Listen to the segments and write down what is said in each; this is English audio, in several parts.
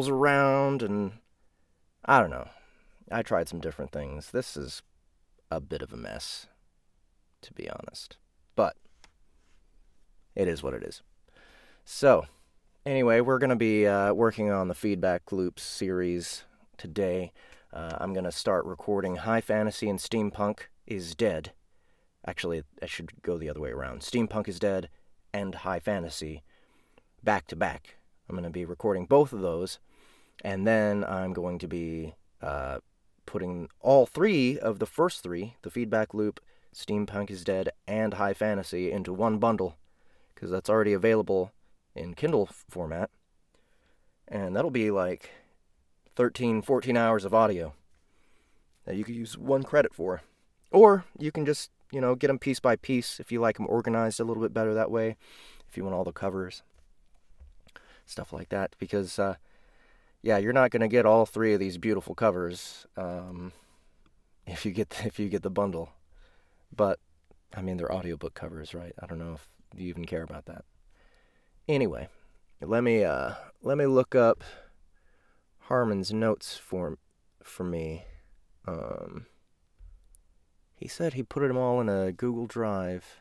around and I don't know. I tried some different things. This is a bit of a mess, to be honest. But it is what it is. So, anyway, we're going to be uh, working on the feedback loops series today. Uh, I'm going to start recording High Fantasy and Steampunk is Dead. Actually, I should go the other way around. Steampunk is Dead and High Fantasy back to back. I'm going to be recording both of those, and then I'm going to be uh, putting all three of the first three the feedback loop, Steampunk is Dead, and High Fantasy into one bundle because that's already available in Kindle format. And that'll be like 13, 14 hours of audio that you could use one credit for. Or you can just, you know, get them piece by piece if you like them organized a little bit better that way, if you want all the covers, stuff like that. Because, uh, yeah, you're not going to get all three of these beautiful covers um, if you get the, if you get the bundle. But I mean, they're audiobook covers, right? I don't know if you even care about that. Anyway, let me uh, let me look up Harmon's notes for for me. Um, he said he put them all in a Google Drive.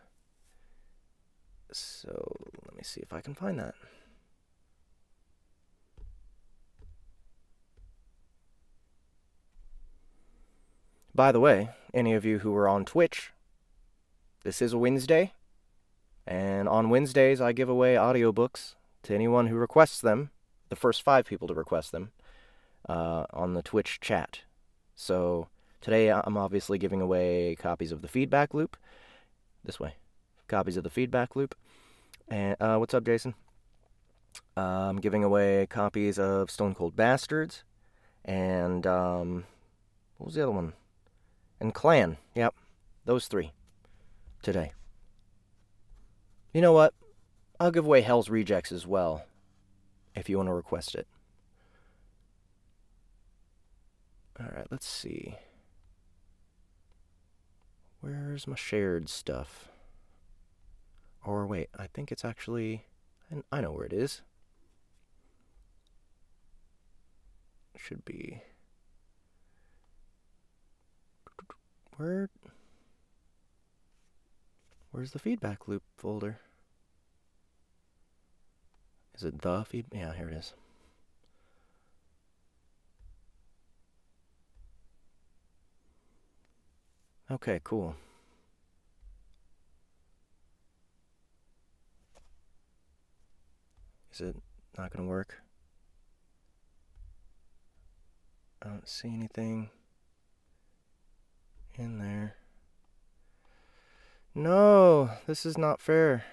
So let me see if I can find that. By the way, any of you who are on Twitch, this is a Wednesday, and on Wednesdays I give away audiobooks to anyone who requests them, the first five people to request them, uh, on the Twitch chat. So today I'm obviously giving away copies of the feedback loop. This way. Copies of the feedback loop. And uh, what's up, Jason? Uh, I'm giving away copies of Stone Cold Bastards and um, what was the other one? And Clan. Yep, those three today. You know what? I'll give away Hell's Rejects as well if you want to request it. Alright, let's see. Where's my shared stuff? Or wait, I think it's actually. And I know where it is. Should be. Where... Where's the feedback loop folder? Is it the feed? Yeah, here it is. Okay, cool. Is it not going to work? I don't see anything in there. No, this is not fair.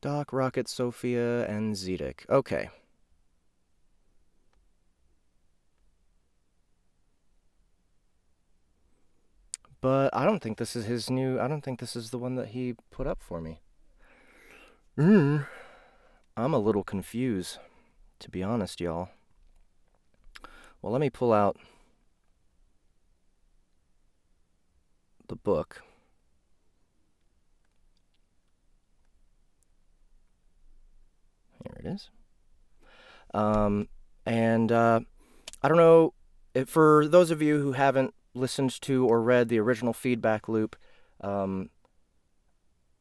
Doc, Rocket, Sophia, and Zedek. Okay. But I don't think this is his new. I don't think this is the one that he put up for me. Mm. I'm a little confused, to be honest, y'all. Well, let me pull out the book. Here it is. Um, and uh, I don't know, if, for those of you who haven't listened to or read the original feedback loop, um,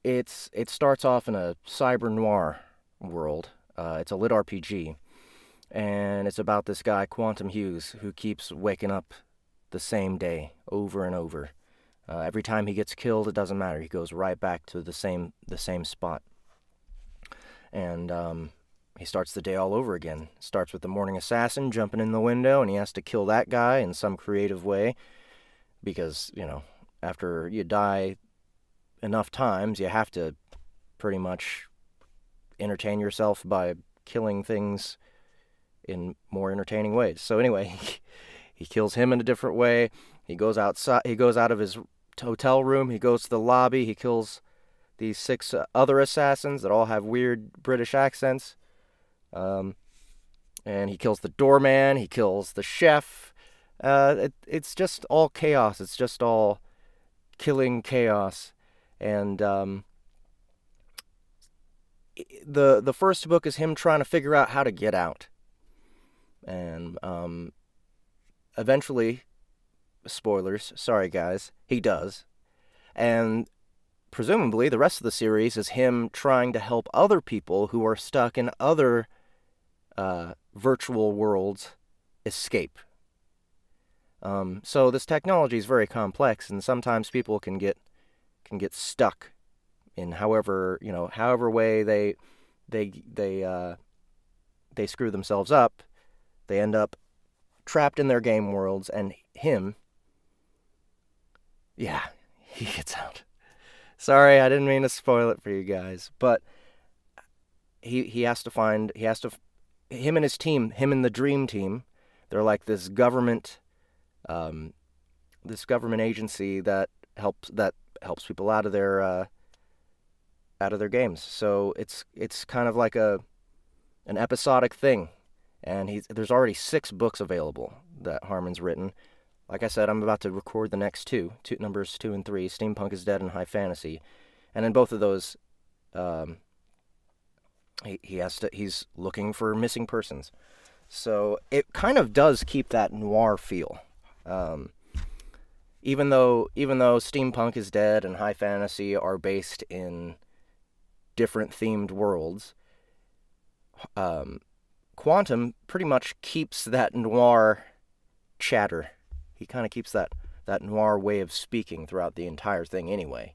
it's it starts off in a cyber noir world. Uh, it's a LitRPG, and it's about this guy Quantum Hughes who keeps waking up the same day over and over. Uh, every time he gets killed, it doesn't matter. He goes right back to the same the same spot, and um, he starts the day all over again. Starts with the morning assassin jumping in the window, and he has to kill that guy in some creative way because you know after you die enough times you have to pretty much entertain yourself by killing things in more entertaining ways. So anyway he kills him in a different way. He goes outside he goes out of his hotel room. He goes to the lobby. He kills these six uh, other assassins that all have weird British accents. Um, and he kills the doorman, he kills the chef. Uh, it, it's just all chaos. It's just all killing chaos. And um, the the first book is him trying to figure out how to get out. And um, eventually, spoilers, sorry guys, he does. And presumably the rest of the series is him trying to help other people who are stuck in other uh, virtual worlds escape. Um, so this technology is very complex, and sometimes people can get can get stuck in however you know however way they they they uh, they screw themselves up. They end up trapped in their game worlds, and him, yeah, he gets out. Sorry, I didn't mean to spoil it for you guys, but he he has to find he has to him and his team, him and the dream team, they're like this government um, this government agency that helps that helps people out of their uh, out of their games. So it's it's kind of like a an episodic thing, and he's there's already six books available that Harmon's written. Like I said, I'm about to record the next two, two numbers two and three. Steampunk is Dead and High Fantasy, and in both of those, um, he he has to he's looking for missing persons. So it kind of does keep that noir feel. Um, even though even though steampunk is dead and high fantasy are based in different themed worlds, um, quantum pretty much keeps that noir chatter he kind of keeps that that noir way of speaking throughout the entire thing anyway.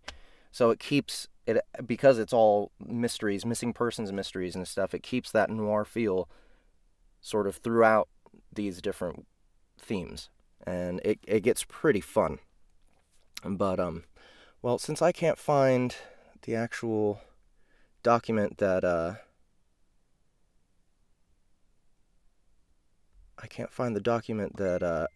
So it keeps it because it's all mysteries, missing persons mysteries and stuff. It keeps that noir feel sort of throughout these different themes, and it it gets pretty fun. But um, well, since I can't find the actual document that uh. I can't find the document that uh,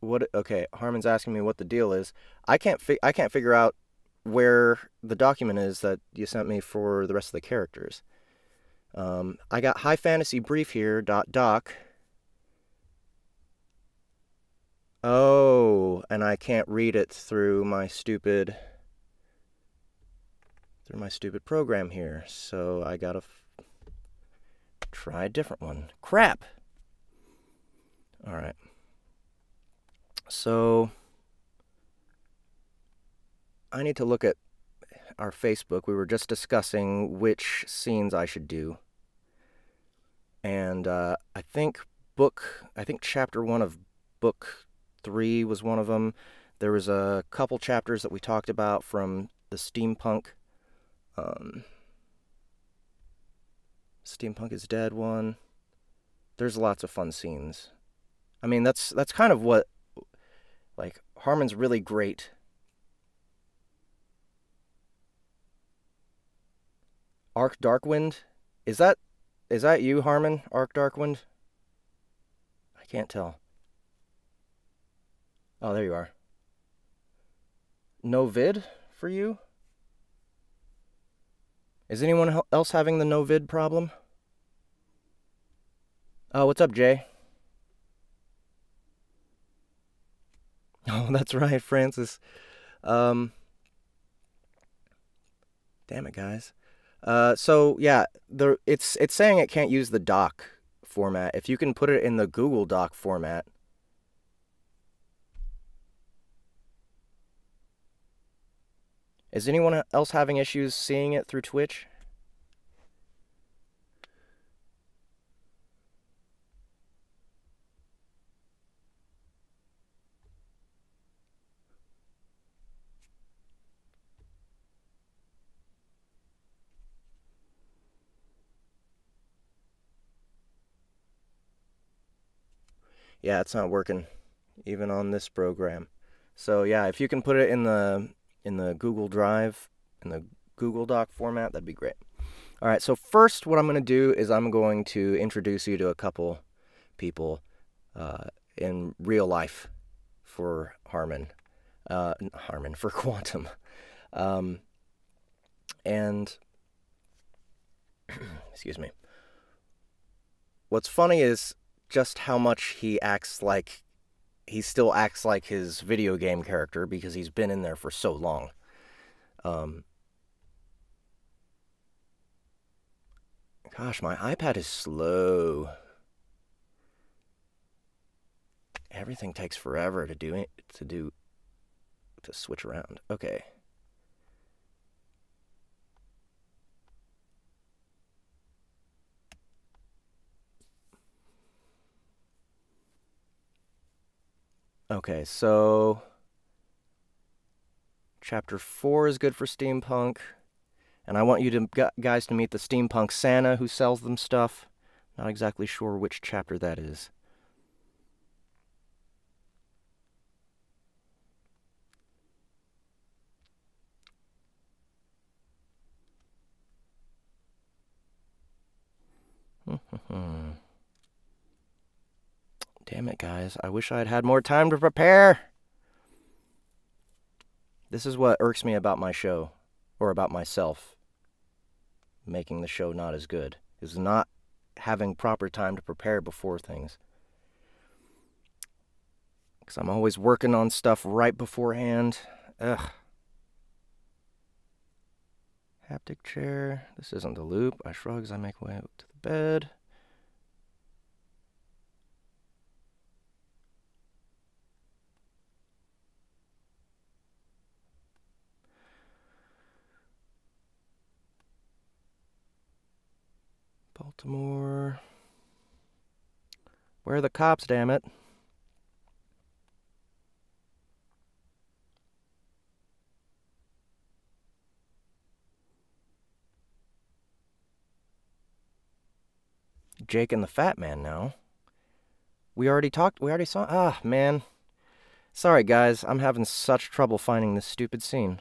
what okay harmon's asking me what the deal is i can't i can't figure out where the document is that you sent me for the rest of the characters um, i got high fantasy brief here dot doc. Oh and i can't read it through my stupid through my stupid program here so i gotta try a different one. Crap! All right so I need to look at our Facebook. We were just discussing which scenes I should do. And uh, I think book, I think chapter one of book three was one of them. There was a couple chapters that we talked about from the steampunk. Um, steampunk is dead one. There's lots of fun scenes. I mean, that's that's kind of what like, Harmon's really great. Arc Darkwind? Is that is that you, Harmon? Arc Darkwind? I can't tell. Oh, there you are. No vid for you? Is anyone else having the no vid problem? Oh, what's up, Jay? Oh, that's right, Francis. Um, damn it, guys. Uh, so yeah, the it's it's saying it can't use the doc format. If you can put it in the Google Doc format. Is anyone else having issues seeing it through Twitch? Yeah, it's not working even on this program. So yeah, if you can put it in the in the Google Drive in the Google Doc format, that'd be great. All right, so first, what I'm going to do is I'm going to introduce you to a couple people uh, in real life for Harmon, uh, Harmon for Quantum, um, and excuse me. What's funny is just how much he acts like he still acts like his video game character because he's been in there for so long. Um, gosh, my iPad is slow. Everything takes forever to do it, to do to switch around. Okay. Okay, so chapter 4 is good for steampunk. And I want you to guys to meet the steampunk Santa who sells them stuff. Not exactly sure which chapter that is. Hmm, hmm, hmm. Damn it, guys. I wish I'd had more time to prepare. This is what irks me about my show, or about myself, making the show not as good, is not having proper time to prepare before things. Because I'm always working on stuff right beforehand. Ugh. Haptic chair. This isn't the loop. I shrug as I make way up to the bed. Baltimore. Where are the cops, damn it? Jake and the Fat Man now. We already talked, we already saw, ah, man. Sorry, guys, I'm having such trouble finding this stupid scene.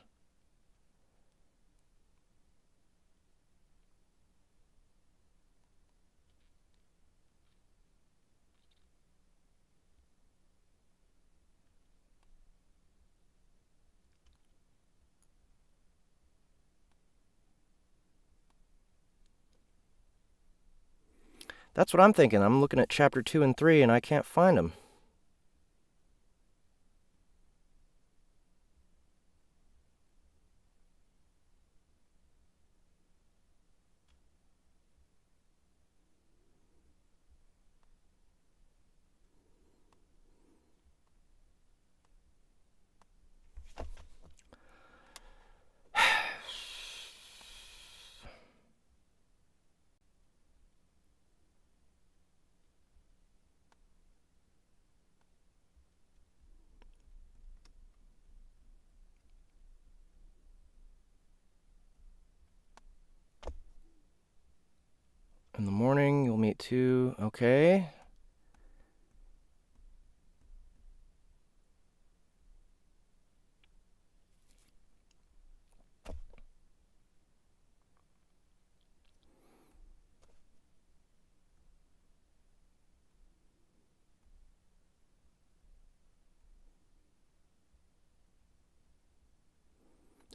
That's what I'm thinking. I'm looking at chapter 2 and 3 and I can't find them. In the morning, you'll meet two. Okay.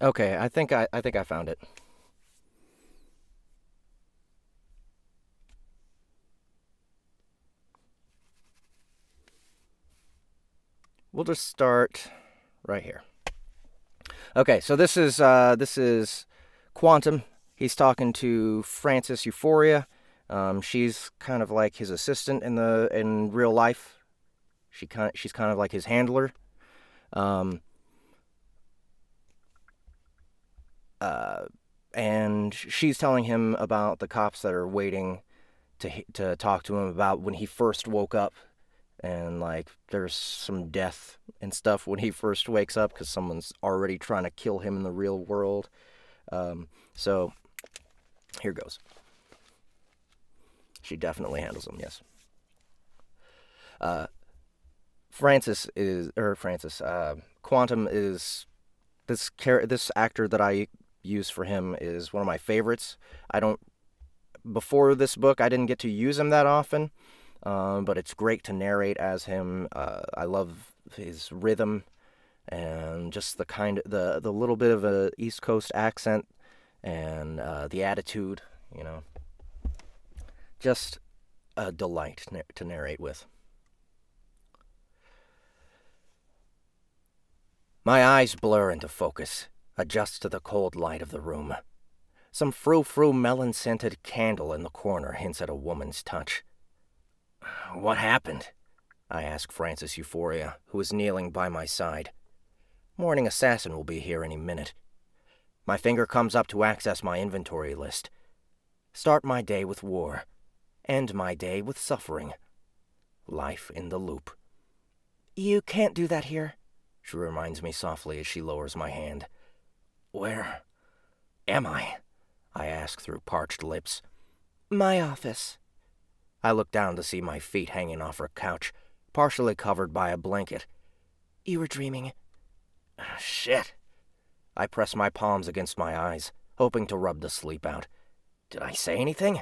Okay, I think I, I think I found it. We'll just start right here. Okay, so this is uh, this is Quantum. He's talking to Frances Euphoria. Um, she's kind of like his assistant in the in real life. She kind of, she's kind of like his handler. Um, uh, and she's telling him about the cops that are waiting to to talk to him about when he first woke up and like there's some death and stuff when he first wakes up because someone's already trying to kill him in the real world. Um, so here goes. She definitely handles him, yes. Uh, Francis is, or Francis, uh, Quantum is this char- this actor that I use for him is one of my favorites. I don't before this book I didn't get to use him that often um, but it's great to narrate as him. Uh, I love his rhythm and just the kind of the the little bit of a East Coast accent and uh, the attitude. You know, just a delight to narrate with. My eyes blur into focus, adjust to the cold light of the room. Some frou-frou melon-scented candle in the corner hints at a woman's touch. What happened? I ask Francis Euphoria, who is kneeling by my side. Morning Assassin will be here any minute. My finger comes up to access my inventory list. Start my day with war. End my day with suffering. Life in the loop. You can't do that here, she reminds me softly as she lowers my hand. Where am I? I ask through parched lips. My office. I look down to see my feet hanging off her couch, partially covered by a blanket. You were dreaming. Shit. I press my palms against my eyes, hoping to rub the sleep out. Did I say anything?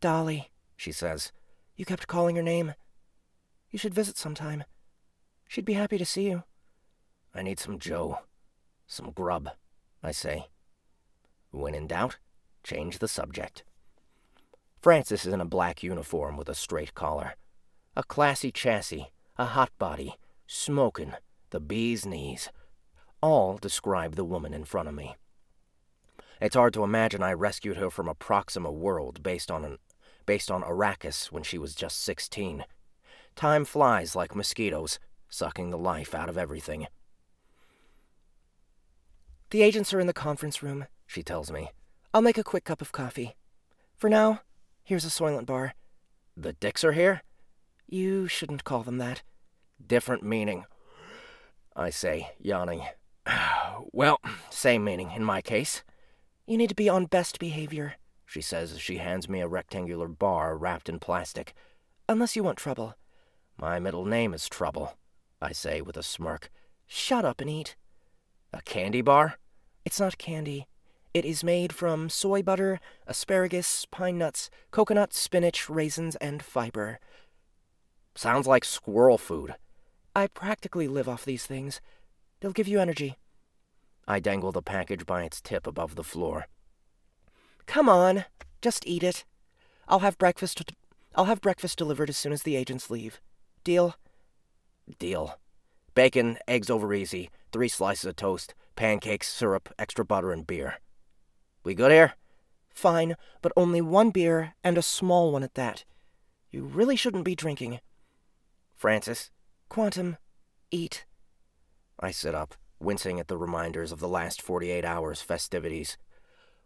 Dolly, she says. You kept calling her name. You should visit sometime. She'd be happy to see you. I need some joe. Some grub, I say. When in doubt, change the subject. Francis is in a black uniform with a straight collar. A classy chassis, a hot body, smoking, the bee's knees. All describe the woman in front of me. It's hard to imagine I rescued her from a Proxima world based on an based on Arrakis when she was just 16. Time flies like mosquitoes, sucking the life out of everything. The agents are in the conference room, she tells me. I'll make a quick cup of coffee. For now, here's a Soylent bar. The dicks are here? You shouldn't call them that. Different meaning, I say, yawning. well, same meaning in my case. You need to be on best behavior, she says as she hands me a rectangular bar wrapped in plastic. Unless you want trouble. My middle name is Trouble, I say with a smirk. Shut up and eat. A candy bar? It's not candy. It is made from soy butter, asparagus, pine nuts, coconut, spinach, raisins, and fiber. Sounds like squirrel food. I practically live off these things. They'll give you energy. I dangle the package by its tip above the floor. Come on, just eat it. I'll have breakfast. I'll have breakfast delivered as soon as the agents leave. Deal? Deal. Bacon, eggs over easy, three slices of toast, pancakes, syrup, extra butter, and beer. We good here? Fine, but only one beer, and a small one at that. You really shouldn't be drinking. Francis? Quantum, eat. I sit up, wincing at the reminders of the last 48 hours' festivities.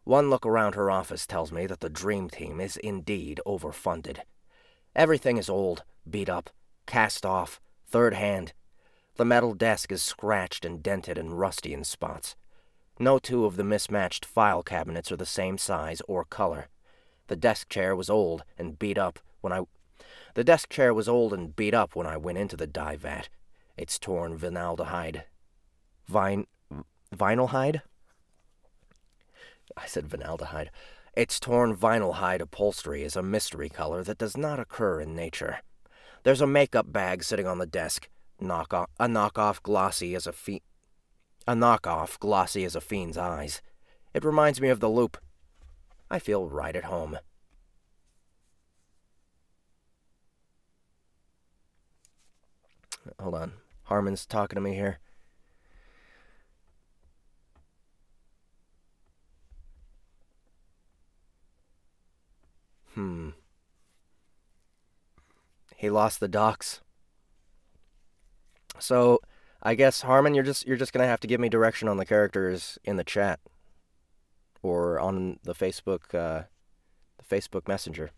One look around her office tells me that the Dream Team is indeed overfunded. Everything is old, beat up, cast off, third hand, the metal desk is scratched and dented and rusty in spots. No two of the mismatched file cabinets are the same size or color. The desk chair was old and beat up when I The desk chair was old and beat up when I went into the dive vat. It's torn vinaldehyde. Vine vinylhide? I said vinaldehyde. Its torn vinylhide upholstery is a mystery color that does not occur in nature. There's a makeup bag sitting on the desk, knockoff, a knockoff glossy as a fiend. A knockoff glossy as a fiend's eyes. It reminds me of the loop. I feel right at home. Hold on. Harmon's talking to me here. Hmm. He lost the docks. So I guess Harmon, you're just you're just gonna have to give me direction on the characters in the chat, or on the Facebook uh, the Facebook Messenger,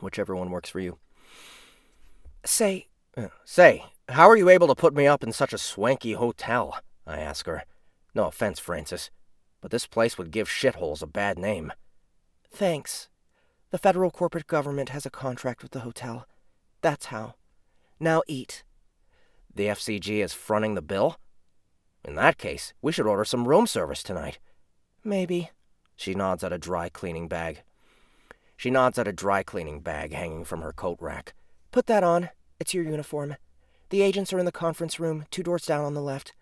whichever one works for you. Say, say, how are you able to put me up in such a swanky hotel? I ask her. No offense, Francis, but this place would give shitholes a bad name. Thanks. The federal corporate government has a contract with the hotel. That's how. Now eat. The FCG is fronting the bill? In that case, we should order some room service tonight. Maybe. She nods at a dry cleaning bag. She nods at a dry cleaning bag hanging from her coat rack. Put that on. It's your uniform. The agents are in the conference room, two doors down on the left.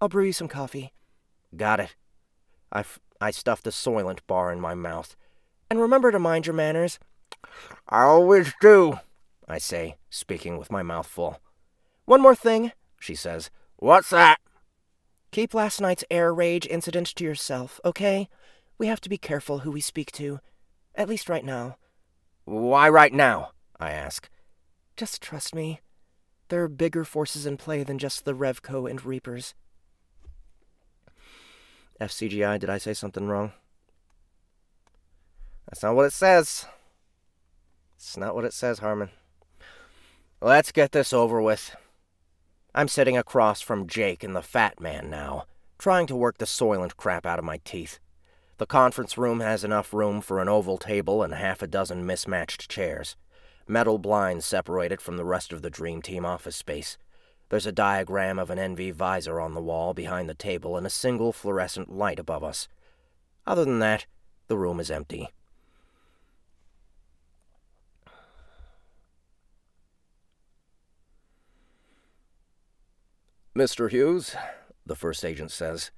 I'll brew you some coffee. Got it. I, I stuffed a Soylent bar in my mouth. And remember to mind your manners. I always do, I say, speaking with my mouth full. One more thing, she says. What's that? Keep last night's air rage incident to yourself, okay? We have to be careful who we speak to. At least right now. Why right now? I ask. Just trust me. There are bigger forces in play than just the Revco and Reapers. FCGI, did I say something wrong? That's not what it says. It's not what it says, Harmon. Let's get this over with. I'm sitting across from Jake and the fat man now, trying to work the soylent crap out of my teeth. The conference room has enough room for an oval table and half a dozen mismatched chairs. Metal blinds separate it from the rest of the Dream Team office space. There's a diagram of an NV visor on the wall behind the table and a single fluorescent light above us. Other than that, the room is empty. Mr. Hughes, the first agent says,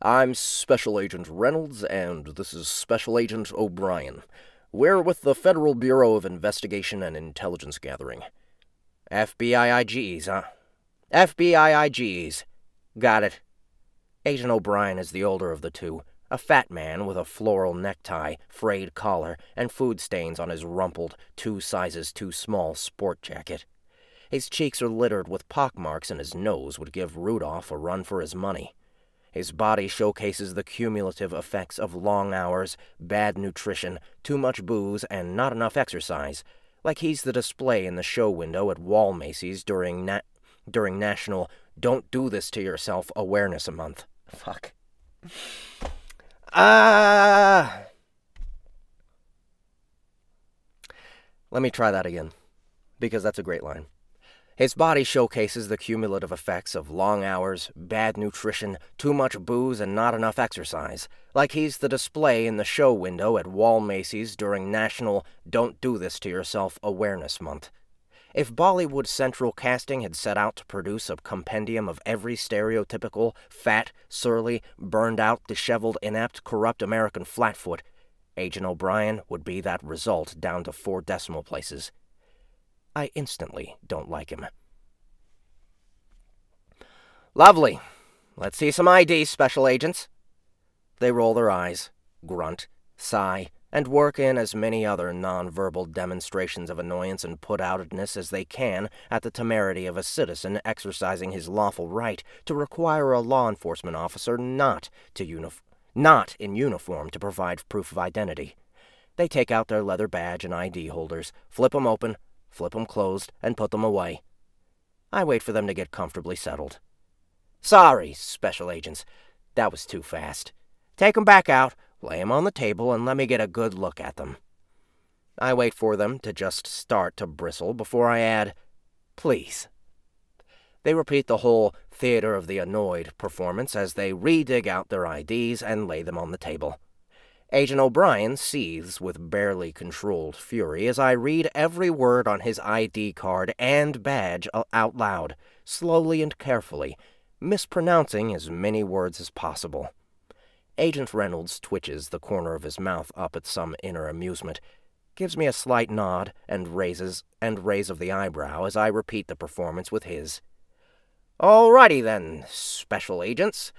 I'm Special Agent Reynolds, and this is Special Agent O'Brien. We're with the Federal Bureau of Investigation and Intelligence Gathering. FBIIGs, huh? FBIIGs. Got it. Agent O'Brien is the older of the two, a fat man with a floral necktie, frayed collar, and food stains on his rumpled, two sizes too small sport jacket. His cheeks are littered with pockmarks, and his nose would give Rudolph a run for his money. His body showcases the cumulative effects of long hours, bad nutrition, too much booze, and not enough exercise, like he's the display in the show window at Wall Macy's during na- during National Don't Do This to Yourself Awareness a Month. Fuck. Ah. Let me try that again, because that's a great line. His body showcases the cumulative effects of long hours, bad nutrition, too much booze, and not enough exercise, like he's the display in the show window at Wall Macy's during National Don't Do This to Yourself Awareness Month. If Bollywood Central Casting had set out to produce a compendium of every stereotypical, fat, surly, burned out, disheveled, inept, corrupt American flatfoot, Agent O'Brien would be that result down to four decimal places. I instantly don't like him. Lovely. Let's see some ID, special agents. They roll their eyes, grunt, sigh, and work in as many other nonverbal demonstrations of annoyance and put outedness as they can at the temerity of a citizen exercising his lawful right to require a law enforcement officer not to unif- not in uniform to provide proof of identity. They take out their leather badge and ID holders, flip them open, flip them closed, and put them away. I wait for them to get comfortably settled. Sorry, special agents. That was too fast. Take 'em back out, lay 'em on the table, and let me get a good look at them. I wait for them to just start to bristle before I add, please. They repeat the whole theater of the annoyed performance as they re-dig out their IDs and lay them on the table. Agent O'Brien seethes with barely controlled fury as I read every word on his ID card and badge out loud, slowly and carefully, mispronouncing as many words as possible. Agent Reynolds twitches the corner of his mouth up at some inner amusement, gives me a slight nod and raises and raise of the eyebrow as I repeat the performance with his. All righty then, special agents.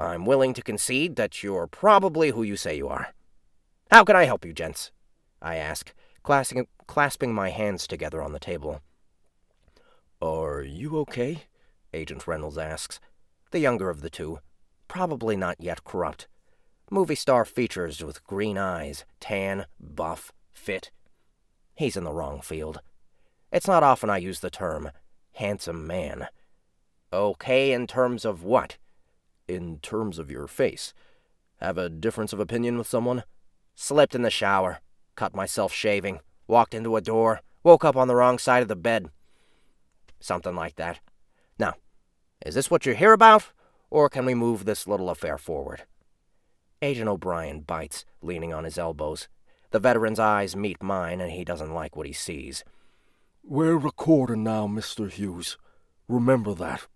I'm willing to concede that you're probably who you say you are. How can I help you, gents? I ask, clasping, clasping my hands together on the table. Are you okay? Agent Reynolds asks, the younger of the two, probably not yet corrupt. Movie star features with green eyes, tan, buff, fit. He's in the wrong field. It's not often I use the term handsome man. Okay in terms of what? In terms of your face. Have a difference of opinion with someone? Slipped in the shower, cut myself shaving, walked into a door, woke up on the wrong side of the bed. Something like that. Now, is this what you're here about, or can we move this little affair forward? Agent O'Brien bites, leaning on his elbows. The veteran's eyes meet mine, and he doesn't like what he sees. We're recording now, Mr. Hughes. Remember that.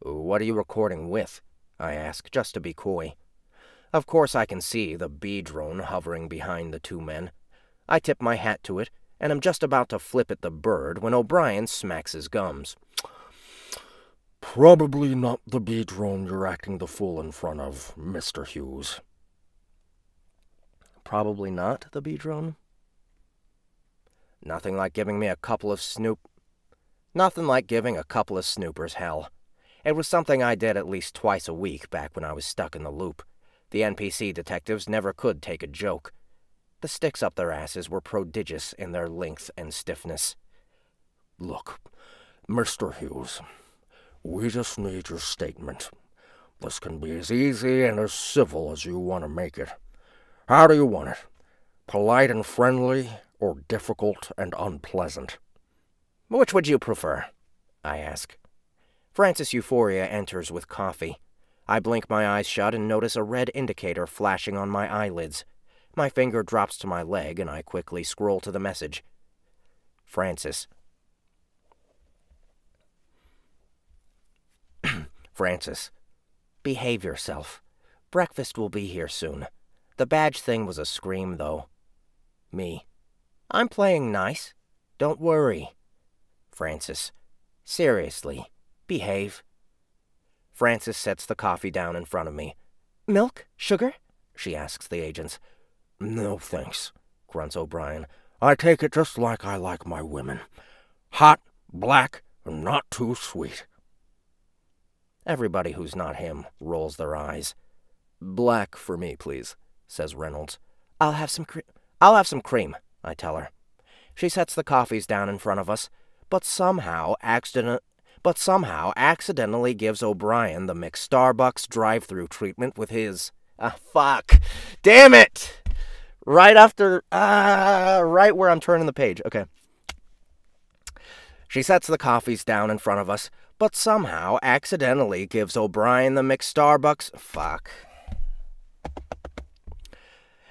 What are you recording with? I ask, just to be coy. Of course I can see the bee drone hovering behind the two men. I tip my hat to it, and am just about to flip at the bird when O'Brien smacks his gums. Probably not the bee drone you're acting the fool in front of, Mr. Hughes. Probably not the bee drone? Nothing like giving me a couple of snoop. Nothing like giving a couple of snoopers hell. It was something I did at least twice a week back when I was stuck in the loop. The NPC detectives never could take a joke. The sticks up their asses were prodigious in their length and stiffness. Look, Mr. Hughes, we just need your statement. This can be as easy and as civil as you want to make it. How do you want it? Polite and friendly, or difficult and unpleasant? Which would you prefer? I ask. Francis Euphoria enters with coffee. I blink my eyes shut and notice a red indicator flashing on my eyelids. My finger drops to my leg, and I quickly scroll to the message. Francis. Francis. Behave yourself. Breakfast will be here soon. The badge thing was a scream, though. Me. I'm playing nice. Don't worry. Francis. Seriously. Behave. Francis sets the coffee down in front of me. Milk? Sugar? She asks the agents. No, thanks, grunts O'Brien. I take it just like I like my women. Hot, black, and not too sweet. Everybody who's not him rolls their eyes. Black for me, please, says Reynolds. I'll have some cre- I'll have some cream, I tell her. She sets the coffees down in front of us, but somehow accident but somehow accidentally gives O'Brien the McStarbucks drive-through treatment with his. Ah, fuck. Damn it! Right after, ah, right where I'm turning the page. Okay. She sets the coffees down in front of us, but somehow accidentally gives O'Brien the McStarbucks. Fuck.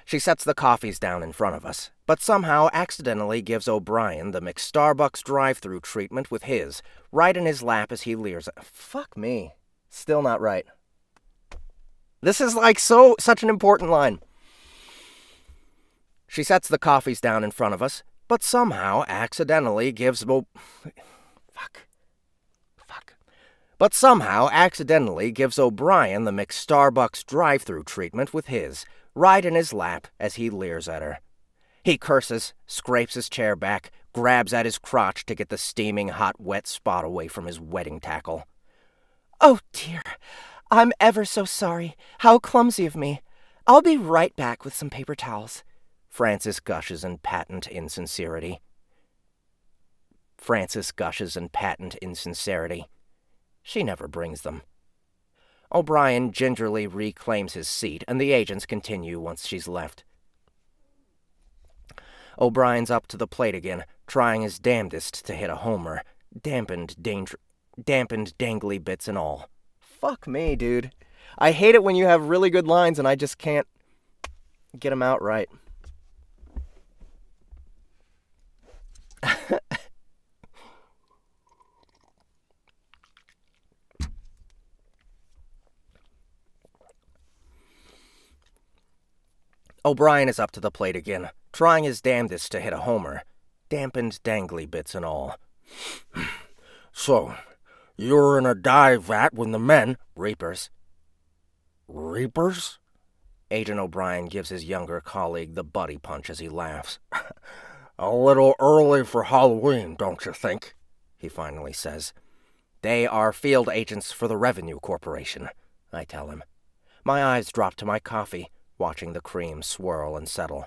She sets the coffees down in front of us, but somehow accidentally gives O'Brien the McStarbucks drive-through treatment with his, right in his lap as he leers. Fuck me. Still not right. This is like so such an important line. She sets the coffees down in front of us, but somehow accidentally gives Bo Fuck. Fuck. But somehow accidentally gives O'Brien the McStarbucks drive-through treatment with his, right in his lap as he leers at her. He curses, scrapes his chair back, grabs at his crotch to get the steaming hot wet spot away from his wedding tackle. Oh dear, I'm ever so sorry. How clumsy of me. I'll be right back with some paper towels. Francis gushes in patent insincerity. Francis gushes in patent insincerity. She never brings them. O'Brien gingerly reclaims his seat, and the agents continue once she's left. O'Brien's up to the plate again, trying his damnedest to hit a homer, dampened, danger, dampened dangly bits and all. Fuck me, dude. I hate it when you have really good lines and I just can't get them out right. O'Brien is up to the plate again, trying his damnedest to hit a homer, dampened dangly bits and all. so, you were in a dive vat when the men, Reapers. Reapers? Agent O'Brien gives his younger colleague the buddy punch as he laughs. a little early for Halloween, don't you think? He finally says. They are field agents for the Revenue Corporation, I tell him. My eyes drop to my coffee, watching the cream swirl and settle.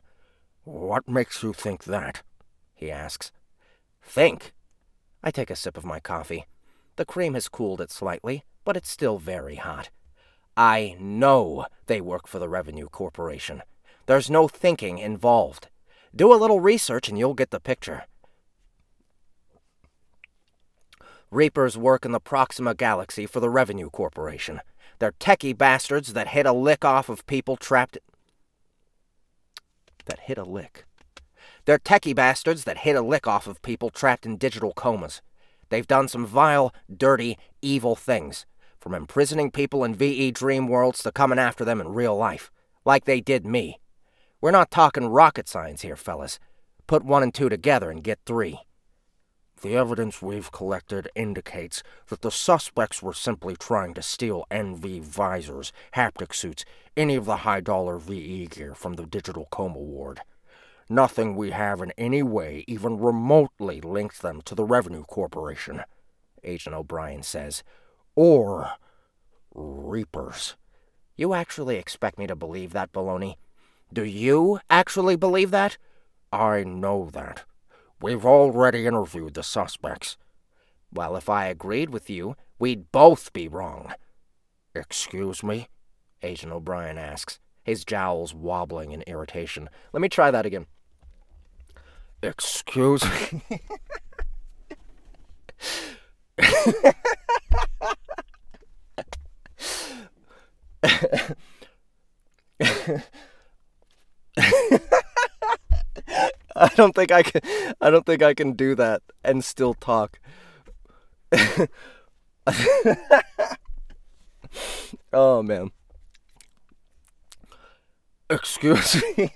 What makes you think that? he asks. Think? I take a sip of my coffee. The cream has cooled it slightly, but it's still very hot. I know they work for the Revenue Corporation. There's no thinking involved. Do a little research and you'll get the picture. Reapers work in the Proxima Galaxy for the Revenue Corporation. They're techie bastards that hit a lick off of people trapped. that hit a lick. They're techie bastards that hit a lick off of people trapped in digital comas. They've done some vile, dirty, evil things, from imprisoning people in VE dream worlds to coming after them in real life, like they did me. We're not talking rocket science here, fellas. Put one and two together and get three. The evidence we've collected indicates that the suspects were simply trying to steal NV visors, haptic suits, any of the high dollar VE gear from the digital coma ward. Nothing we have in any way even remotely links them to the Revenue Corporation, Agent O'Brien says. Or Reapers. You actually expect me to believe that, baloney? Do you actually believe that? I know that. We've already interviewed the suspects. Well, if I agreed with you, we'd both be wrong. Excuse me? Agent O'Brien asks, his jowls wobbling in irritation. Let me try that again. Excuse me? I don't think I can I don't think I can do that and still talk. oh man. Excuse me.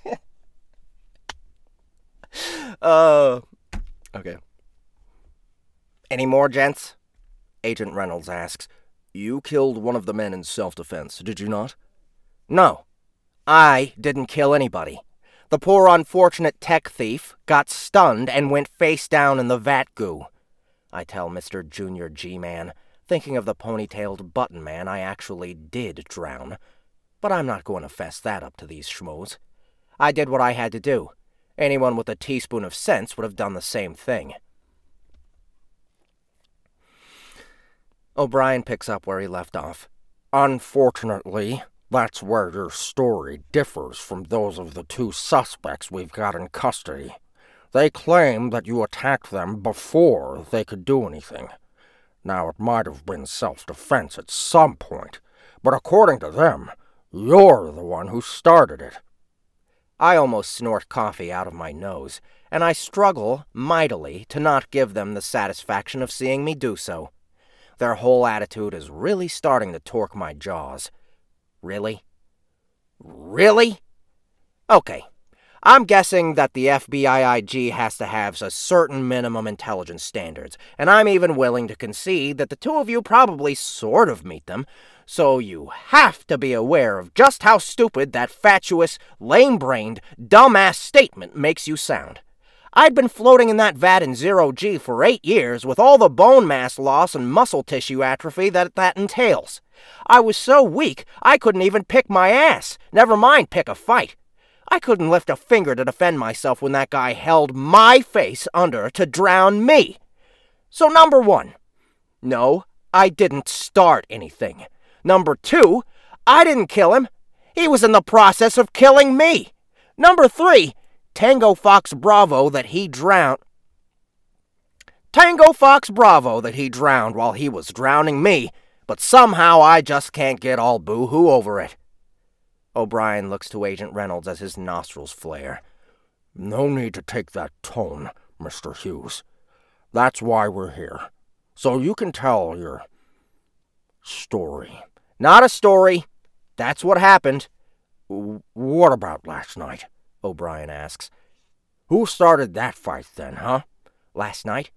uh okay. Any more, gents? Agent Reynolds asks. You killed one of the men in self-defense, did you not? No. I didn't kill anybody. The poor unfortunate tech thief got stunned and went face down in the vat goo. I tell Mr. Junior G-Man, thinking of the ponytailed button man I actually did drown. But I'm not going to fess that up to these schmoes. I did what I had to do. Anyone with a teaspoon of sense would have done the same thing. O'Brien picks up where he left off. Unfortunately, that's where your story differs from those of the two suspects we've got in custody. They claim that you attacked them before they could do anything. Now, it might have been self-defense at some point, but according to them, you're the one who started it. I almost snort coffee out of my nose, and I struggle mightily to not give them the satisfaction of seeing me do so. Their whole attitude is really starting to torque my jaws. Really? Really? Okay. I'm guessing that the FBIIG has to have a certain minimum intelligence standards, and I'm even willing to concede that the two of you probably sort of meet them, so you have to be aware of just how stupid that fatuous, lame-brained, dumbass statement makes you sound. I'd been floating in that vat in zero G for eight years with all the bone mass loss and muscle tissue atrophy that that entails. I was so weak I couldn't even pick my ass, never mind pick a fight. I couldn't lift a finger to defend myself when that guy held my face under to drown me. So, number one, no, I didn't start anything. Number two, I didn't kill him. He was in the process of killing me. Number three, Tango Fox Bravo that he drowned. Tango Fox Bravo that he drowned while he was drowning me, but somehow I just can't get all boo hoo over it. O'Brien looks to Agent Reynolds as his nostrils flare. No need to take that tone, Mr. Hughes. That's why we're here. So you can tell your story. Not a story. That's what happened. What about last night? O'Brien asks. Who started that fight then, huh? Last night?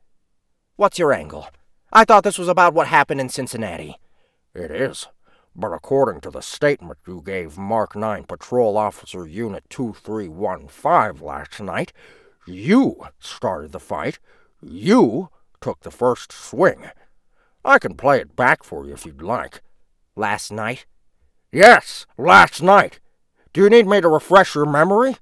What's your angle? I thought this was about what happened in Cincinnati. It is. But according to the statement you gave Mark 9 Patrol Officer Unit 2315 last night, you started the fight. You took the first swing. I can play it back for you if you'd like. Last night? Yes, last night. Do you need me to refresh your memory?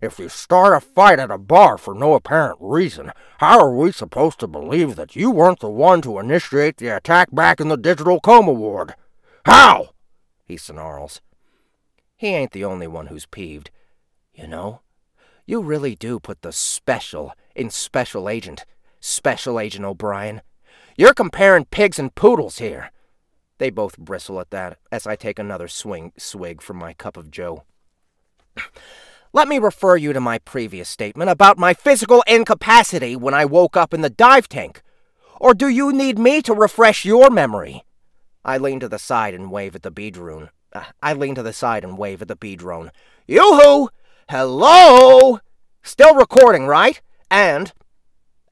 If you start a fight at a bar for no apparent reason, how are we supposed to believe that you weren't the one to initiate the attack back in the digital coma ward? How? He snarls. He ain't the only one who's peeved. You know, you really do put the special in Special Agent, Special Agent O'Brien. You're comparing pigs and poodles here. They both bristle at that as I take another swing swig from my cup of joe. Let me refer you to my previous statement about my physical incapacity when I woke up in the dive tank. Or do you need me to refresh your memory? I lean to the side and wave at the bee drone. Uh, I lean to the side and wave at the bee drone. Yoo-hoo! Hello! Still recording, right? And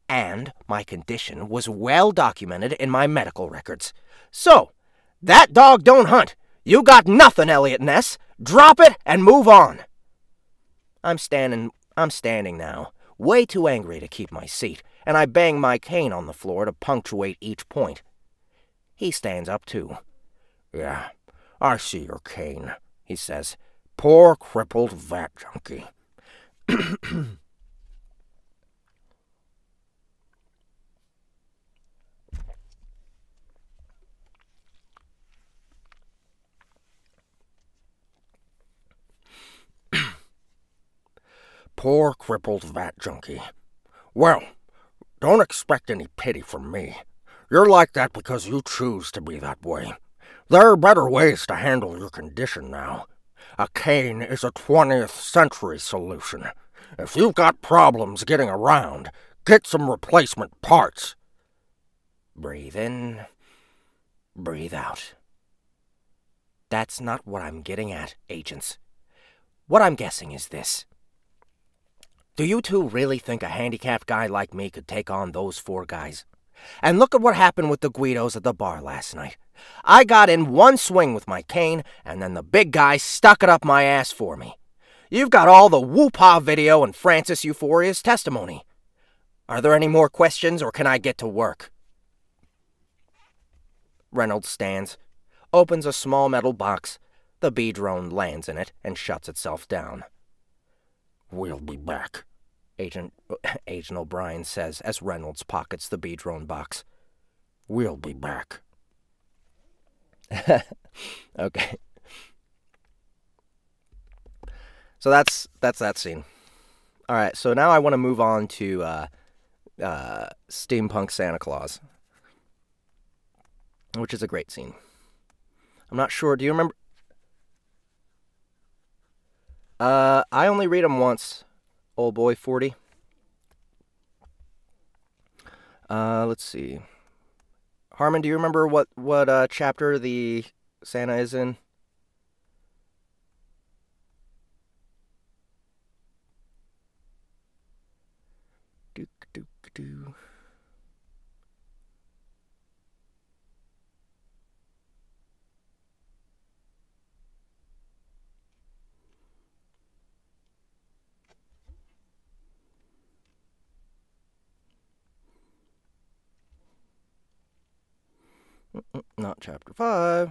and my condition was well documented in my medical records. So, that dog don't hunt. You got nothing, Eliot Ness. Drop it and move on. I'm standing I'm standing now, way too angry to keep my seat, and I bang my cane on the floor to punctuate each point. He stands up too. Yeah, I see your cane, he says. Poor crippled vat junkie. Poor crippled vat junkie. Well, don't expect any pity from me. You're like that because you choose to be that way. There are better ways to handle your condition now. A cane is a 20th century solution. If you've got problems getting around, get some replacement parts. Breathe in, breathe out. That's not what I'm getting at, agents. What I'm guessing is this. Do you two really think a handicapped guy like me could take on those four guys? And look at what happened with the Guidos at the bar last night. I got in one swing with my cane, and then the big guy stuck it up my ass for me. You've got all the whoop-ha video and Francis Euphoria's testimony. Are there any more questions, or can I get to work? Reynolds stands, opens a small metal box. The bee drone lands in it and shuts itself down. We'll be back, Agent Agent O'Brien says as Reynolds pockets the bee drone box. We'll be back. okay. So that's that's that scene. All right, so now I want to move on to uh, uh, steampunk Santa Claus, which is a great scene. I'm not sure. Do you remember? Uh, I only read them once. Old boy, forty. Uh, let's see. Harmon, do you remember what what uh, chapter the Santa is in? Not chapter 5.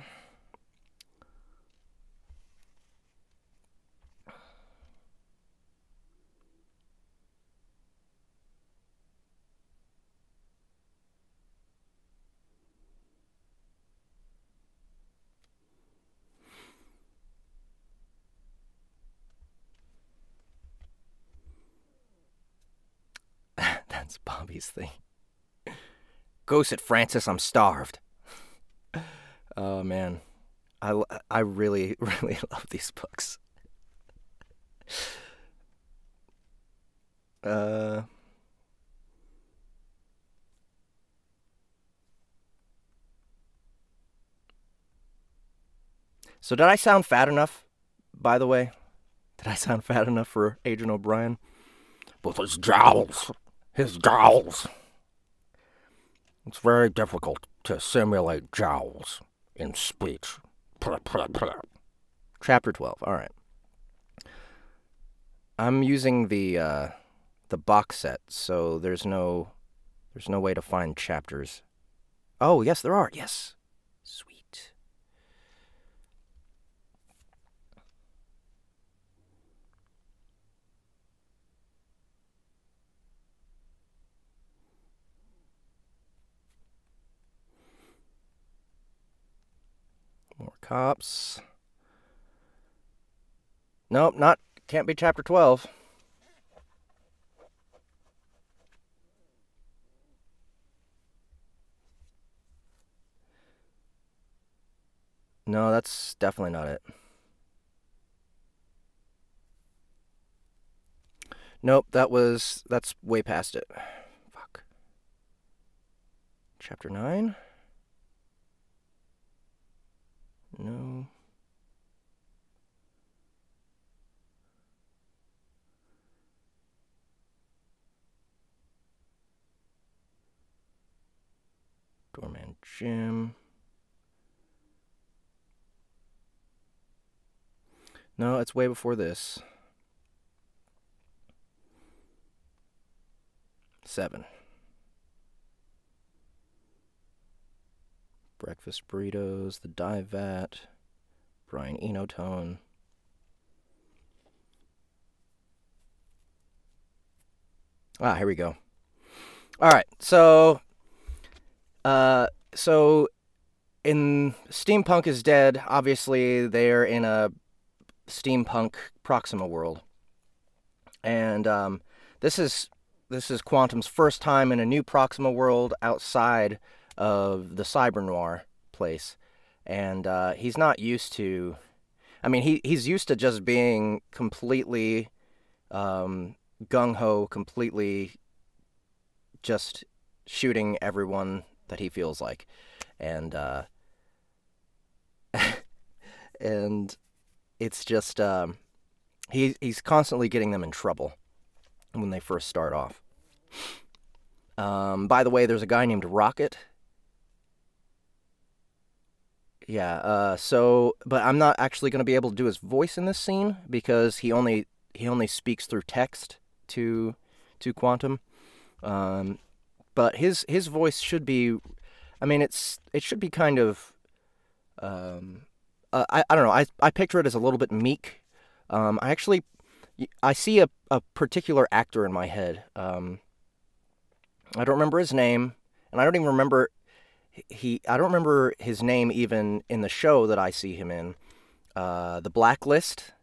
That's Bobby's thing. Go sit, Francis. I'm starved. Oh man, I, I really really love these books. Uh. So did I sound fat enough? By the way, did I sound fat enough for Agent O'Brien? With his jowls, his jowls. It's very difficult to simulate jowls in speech. Chapter 12. All right. I'm using the uh, the box set, so there's no there's no way to find chapters. Oh, yes, there are. Yes. Sweet. More cops. Nope, not can't be chapter 12. No, that's definitely not it. Nope, that was that's way past it. Fuck. Chapter 9? No. Doorman Jim. No, it's way before this. Seven. Breakfast burritos, the dive vat, Brian Enotone. Ah, here we go. All right, so, uh, so in Steampunk is Dead, obviously they're in a steampunk Proxima world, and um, this is this is Quantum's first time in a new Proxima world outside of the cyber noir place, and uh, he's not used to. I mean, he he's used to just being completely um, gung ho, completely just shooting everyone that he feels like, and uh, and it's just um, he he's constantly getting them in trouble when they first start off. Um, by the way, there's a guy named Rocket. Yeah, uh, so but I'm not actually going to be able to do his voice in this scene because he only he only speaks through text to to Quantum. Um, but his his voice should be, I mean, it's it should be kind of, um, uh, I I don't know. I I picture it as a little bit meek. Um, I actually I see a, a particular actor in my head. Um, I don't remember his name, and I don't even remember he. I don't remember his name even in the show that I see him in. Uh, the Blacklist.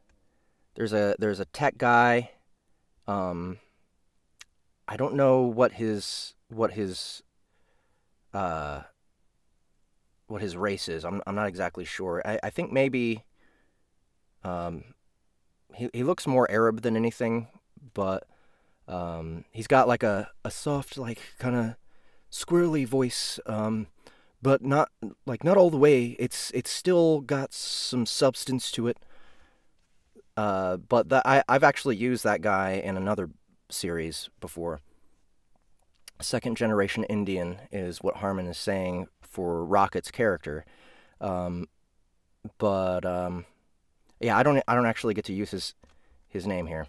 There's a there's a tech guy. Um, I don't know what his what his uh what his race is. I'm I'm not exactly sure. I, I think maybe um he he looks more Arab than anything, but um, he's got like a, a soft, like kind of squirrely voice, um, but not like not all the way. It's it's still got some substance to it. Uh, but I I've actually used that guy in another series before. Second generation Indian is what Harmon is saying for Rocket's character, um, but um, yeah, I don't I don't actually get to use his his name here.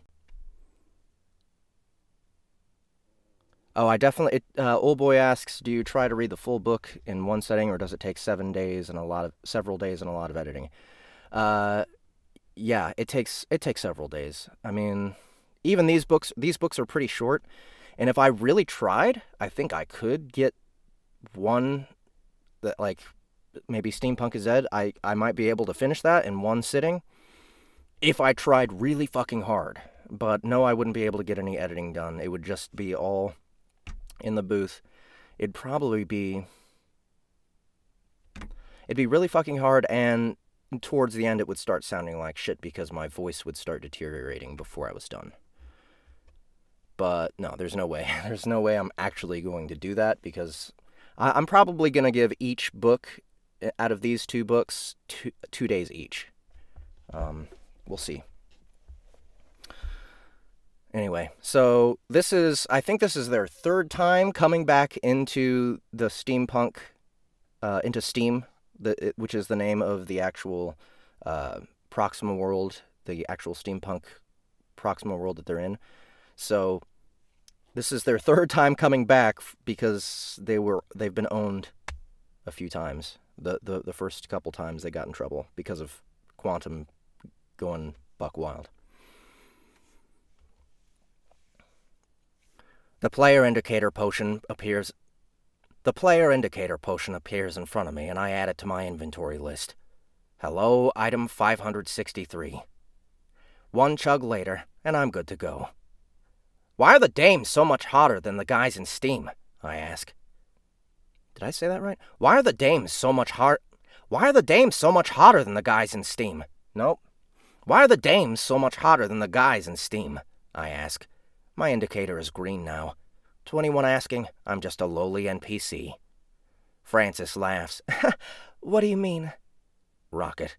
Oh, I definitely. It, uh, old boy asks, do you try to read the full book in one setting, or does it take seven days and a lot of several days and a lot of editing? Uh, yeah, it takes it takes several days. I mean, even these books these books are pretty short, and if I really tried, I think I could get one that like maybe Steampunk is Dead. I I might be able to finish that in one sitting if I tried really fucking hard. But no, I wouldn't be able to get any editing done. It would just be all in the booth, it'd probably be it'd be really fucking hard and towards the end it would start sounding like shit because my voice would start deteriorating before I was done. But no, there's no way. There's no way I'm actually going to do that because I, am probably going to give each book eh, out of these two books two, two days each. Um, we'll see. Anyway, so this is, I think this is their third time coming back into the steampunk, uh, into Steam, the, which is the name of the actual uh, Proxima world, the actual steampunk Proxima world that they're in. So this is their third time coming back because they were they've been owned a few times. The the the first couple times they got in trouble because of Quantum going buck wild. The player indicator potion appears. The player indicator potion appears in front of me, and I add it to my inventory list. Hello, item 563. One chug later, and I'm good to go. Why are the dames so much hotter than the guys in Steam? I ask. Did I say that right? Why are the dames so much hot? Why are the dames so much hotter than the guys in Steam? Nope. Why are the dames so much hotter than the guys in Steam? I ask. My indicator is green now. To anyone asking, I'm just a lowly NPC. Francis laughs. what do you mean? Rocket.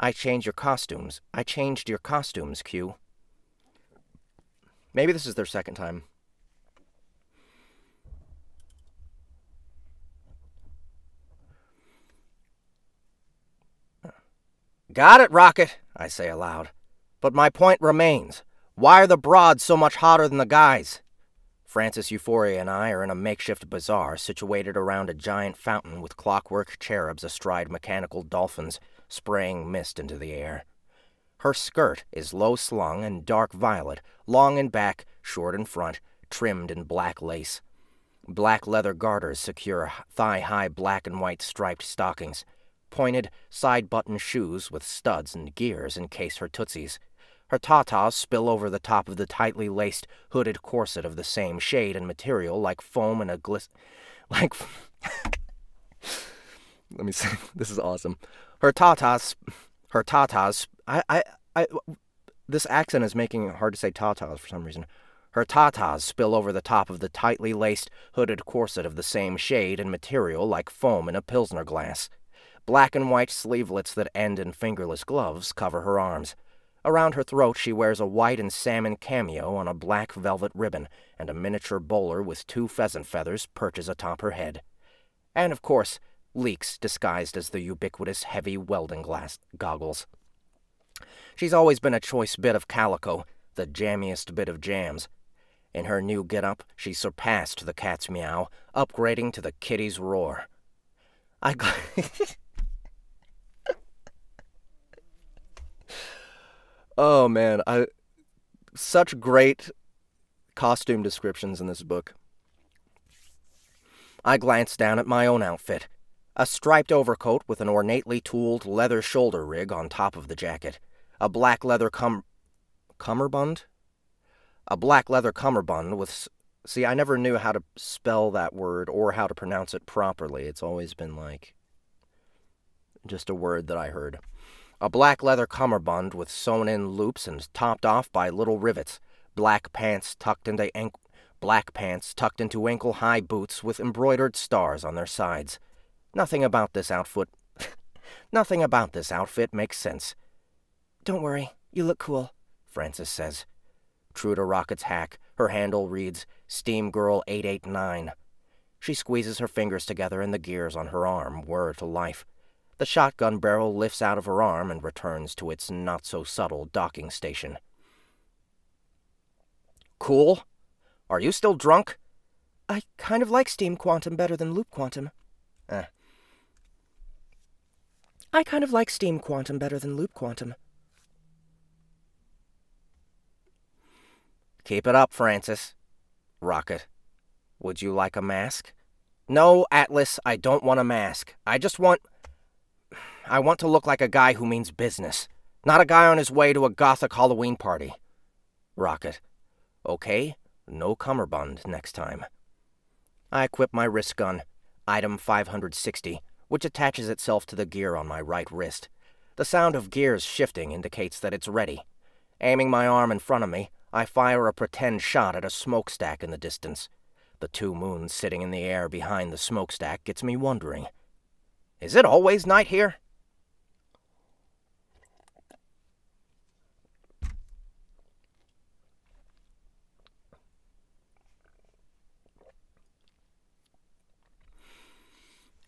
I changed your costumes. I changed your costumes, Q. Maybe this is their second time. Got it, Rocket, I say aloud. But my point remains. Why are the broads so much hotter than the guys? Francis Euphoria and I are in a makeshift bazaar situated around a giant fountain with clockwork cherubs astride mechanical dolphins spraying mist into the air. Her skirt is low slung and dark violet, long in back, short in front, trimmed in black lace. Black leather garters secure thigh high black and white striped stockings, pointed side button shoes with studs and gears encase her tootsies. Her tatas spill over the top of the tightly laced, hooded corset of the same shade and material like foam in a glis... like... Let me see. This is awesome. Her tatas... Her tatas... I, I, I... This accent is making it hard to say tatas for some reason. Her tatas spill over the top of the tightly laced, hooded corset of the same shade and material like foam in a Pilsner glass. Black and white sleevelets that end in fingerless gloves cover her arms. Around her throat, she wears a white and salmon cameo on a black velvet ribbon, and a miniature bowler with two pheasant feathers perches atop her head. And, of course, leeks disguised as the ubiquitous heavy welding glass goggles. She's always been a choice bit of calico, the jammiest bit of jams. In her new get-up, she surpassed the cat's meow, upgrading to the kitty's roar. I. Oh man, I such great costume descriptions in this book. I glanced down at my own outfit. A striped overcoat with an ornately tooled leather shoulder rig on top of the jacket. A black leather cum... cummerbund? A black leather cummerbund with... See, I never knew how to spell that word or how to pronounce it properly. It's always been like... just a word that I heard a black leather cummerbund with sewn-in loops and topped off by little rivets, black pants tucked into ankle black pants tucked into ankle-high boots with embroidered stars on their sides. Nothing about this outfit Nothing about this outfit makes sense. Don't worry, you look cool, Francis says. True to Rocket's hack, her handle reads Steam Girl 889. She squeezes her fingers together and the gears on her arm whir to life. The shotgun barrel lifts out of her arm and returns to its not-so-subtle docking station. Cool? Are you still drunk? I kind of like steam quantum better than loop quantum. Eh. I kind of like steam quantum better than loop quantum. Keep it up, Francis. Rocket. Would you like a mask? No, Atlas, I don't want a mask. I just want... I want to look like a guy who means business, not a guy on his way to a gothic Halloween party. Rocket. Okay, no cummerbund next time. I equip my wrist gun, item 560, which attaches itself to the gear on my right wrist. The sound of gears shifting indicates that it's ready. Aiming my arm in front of me, I fire a pretend shot at a smokestack in the distance. The two moons sitting in the air behind the smokestack gets me wondering. Is it always night here?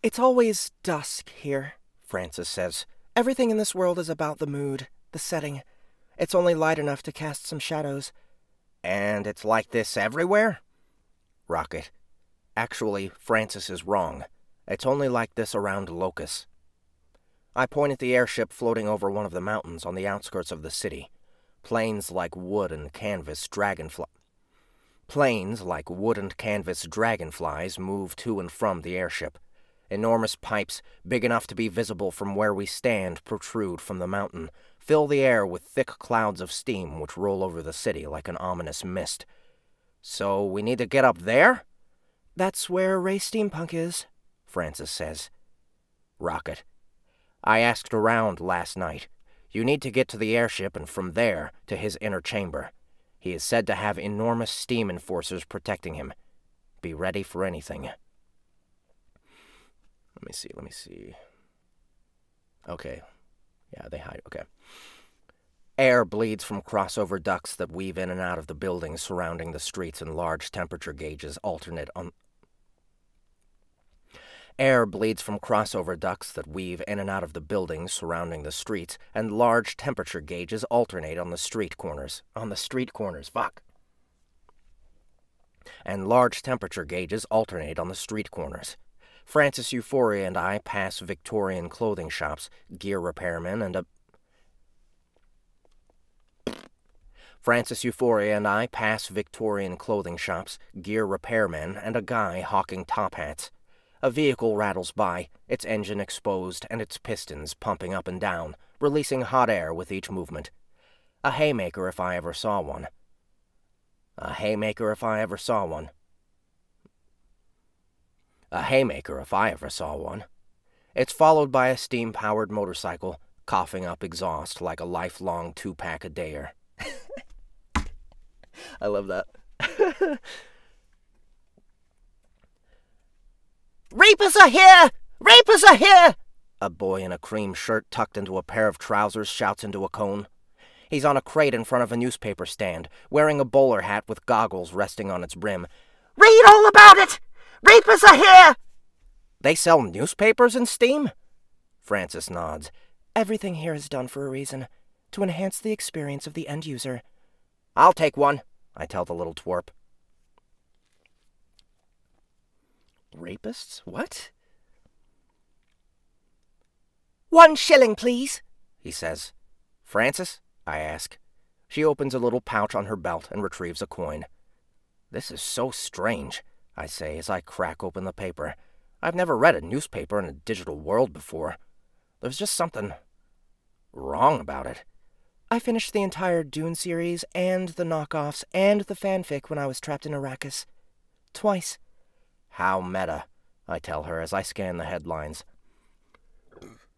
It's always dusk here, Francis says. Everything in this world is about the mood, the setting. It's only light enough to cast some shadows. And it's like this everywhere? Rocket. Actually, Francis is wrong. It's only like this around Locus. I point at the airship floating over one of the mountains on the outskirts of the city. Planes like wood and canvas dragonfly. Planes like wood and canvas dragonflies move to and from the airship. Enormous pipes, big enough to be visible from where we stand, protrude from the mountain, fill the air with thick clouds of steam which roll over the city like an ominous mist. So we need to get up there? That's where Ray Steampunk is, Francis says. Rocket. I asked around last night. You need to get to the airship and from there to his inner chamber. He is said to have enormous steam enforcers protecting him. Be ready for anything. Let me see, let me see. Okay. Yeah, they hide. Okay. Air bleeds from crossover ducts that weave in and out of the buildings surrounding the streets, and large temperature gauges alternate on. Air bleeds from crossover ducts that weave in and out of the buildings surrounding the streets, and large temperature gauges alternate on the street corners. On the street corners, fuck. And large temperature gauges alternate on the street corners. Francis Euphoria and I pass Victorian clothing shops, gear repairmen, and a Francis Euphoria and I pass Victorian clothing shops, gear repairmen, and a guy hawking top hats. A vehicle rattles by, its engine exposed and its pistons pumping up and down, releasing hot air with each movement. A haymaker if I ever saw one. A haymaker if I ever saw one. A haymaker if I ever saw one. It's followed by a steam powered motorcycle, coughing up exhaust like a lifelong two pack a dayer. I love that. Reapers are here! Reapers are here! A boy in a cream shirt tucked into a pair of trousers shouts into a cone. He's on a crate in front of a newspaper stand, wearing a bowler hat with goggles resting on its brim. Read all about it! Reapers are here! They sell newspapers in Steam? Francis nods. Everything here is done for a reason to enhance the experience of the end user. I'll take one, I tell the little twerp. Rapists? What? One shilling, please, he says. Francis? I ask. She opens a little pouch on her belt and retrieves a coin. This is so strange, I say as I crack open the paper. I've never read a newspaper in a digital world before. There's just something wrong about it. I finished the entire Dune series and the knockoffs and the fanfic when I was trapped in Arrakis. Twice. How meta, I tell her as I scan the headlines.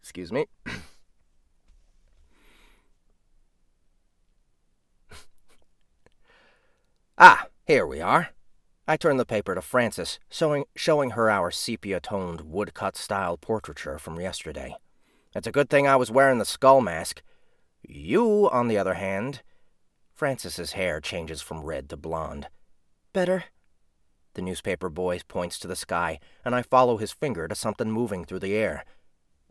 Excuse me. ah, here we are. I turn the paper to Frances, showing, showing her our sepia toned, woodcut style portraiture from yesterday. It's a good thing I was wearing the skull mask. You, on the other hand. Francis's hair changes from red to blonde. Better. The newspaper boy points to the sky, and I follow his finger to something moving through the air.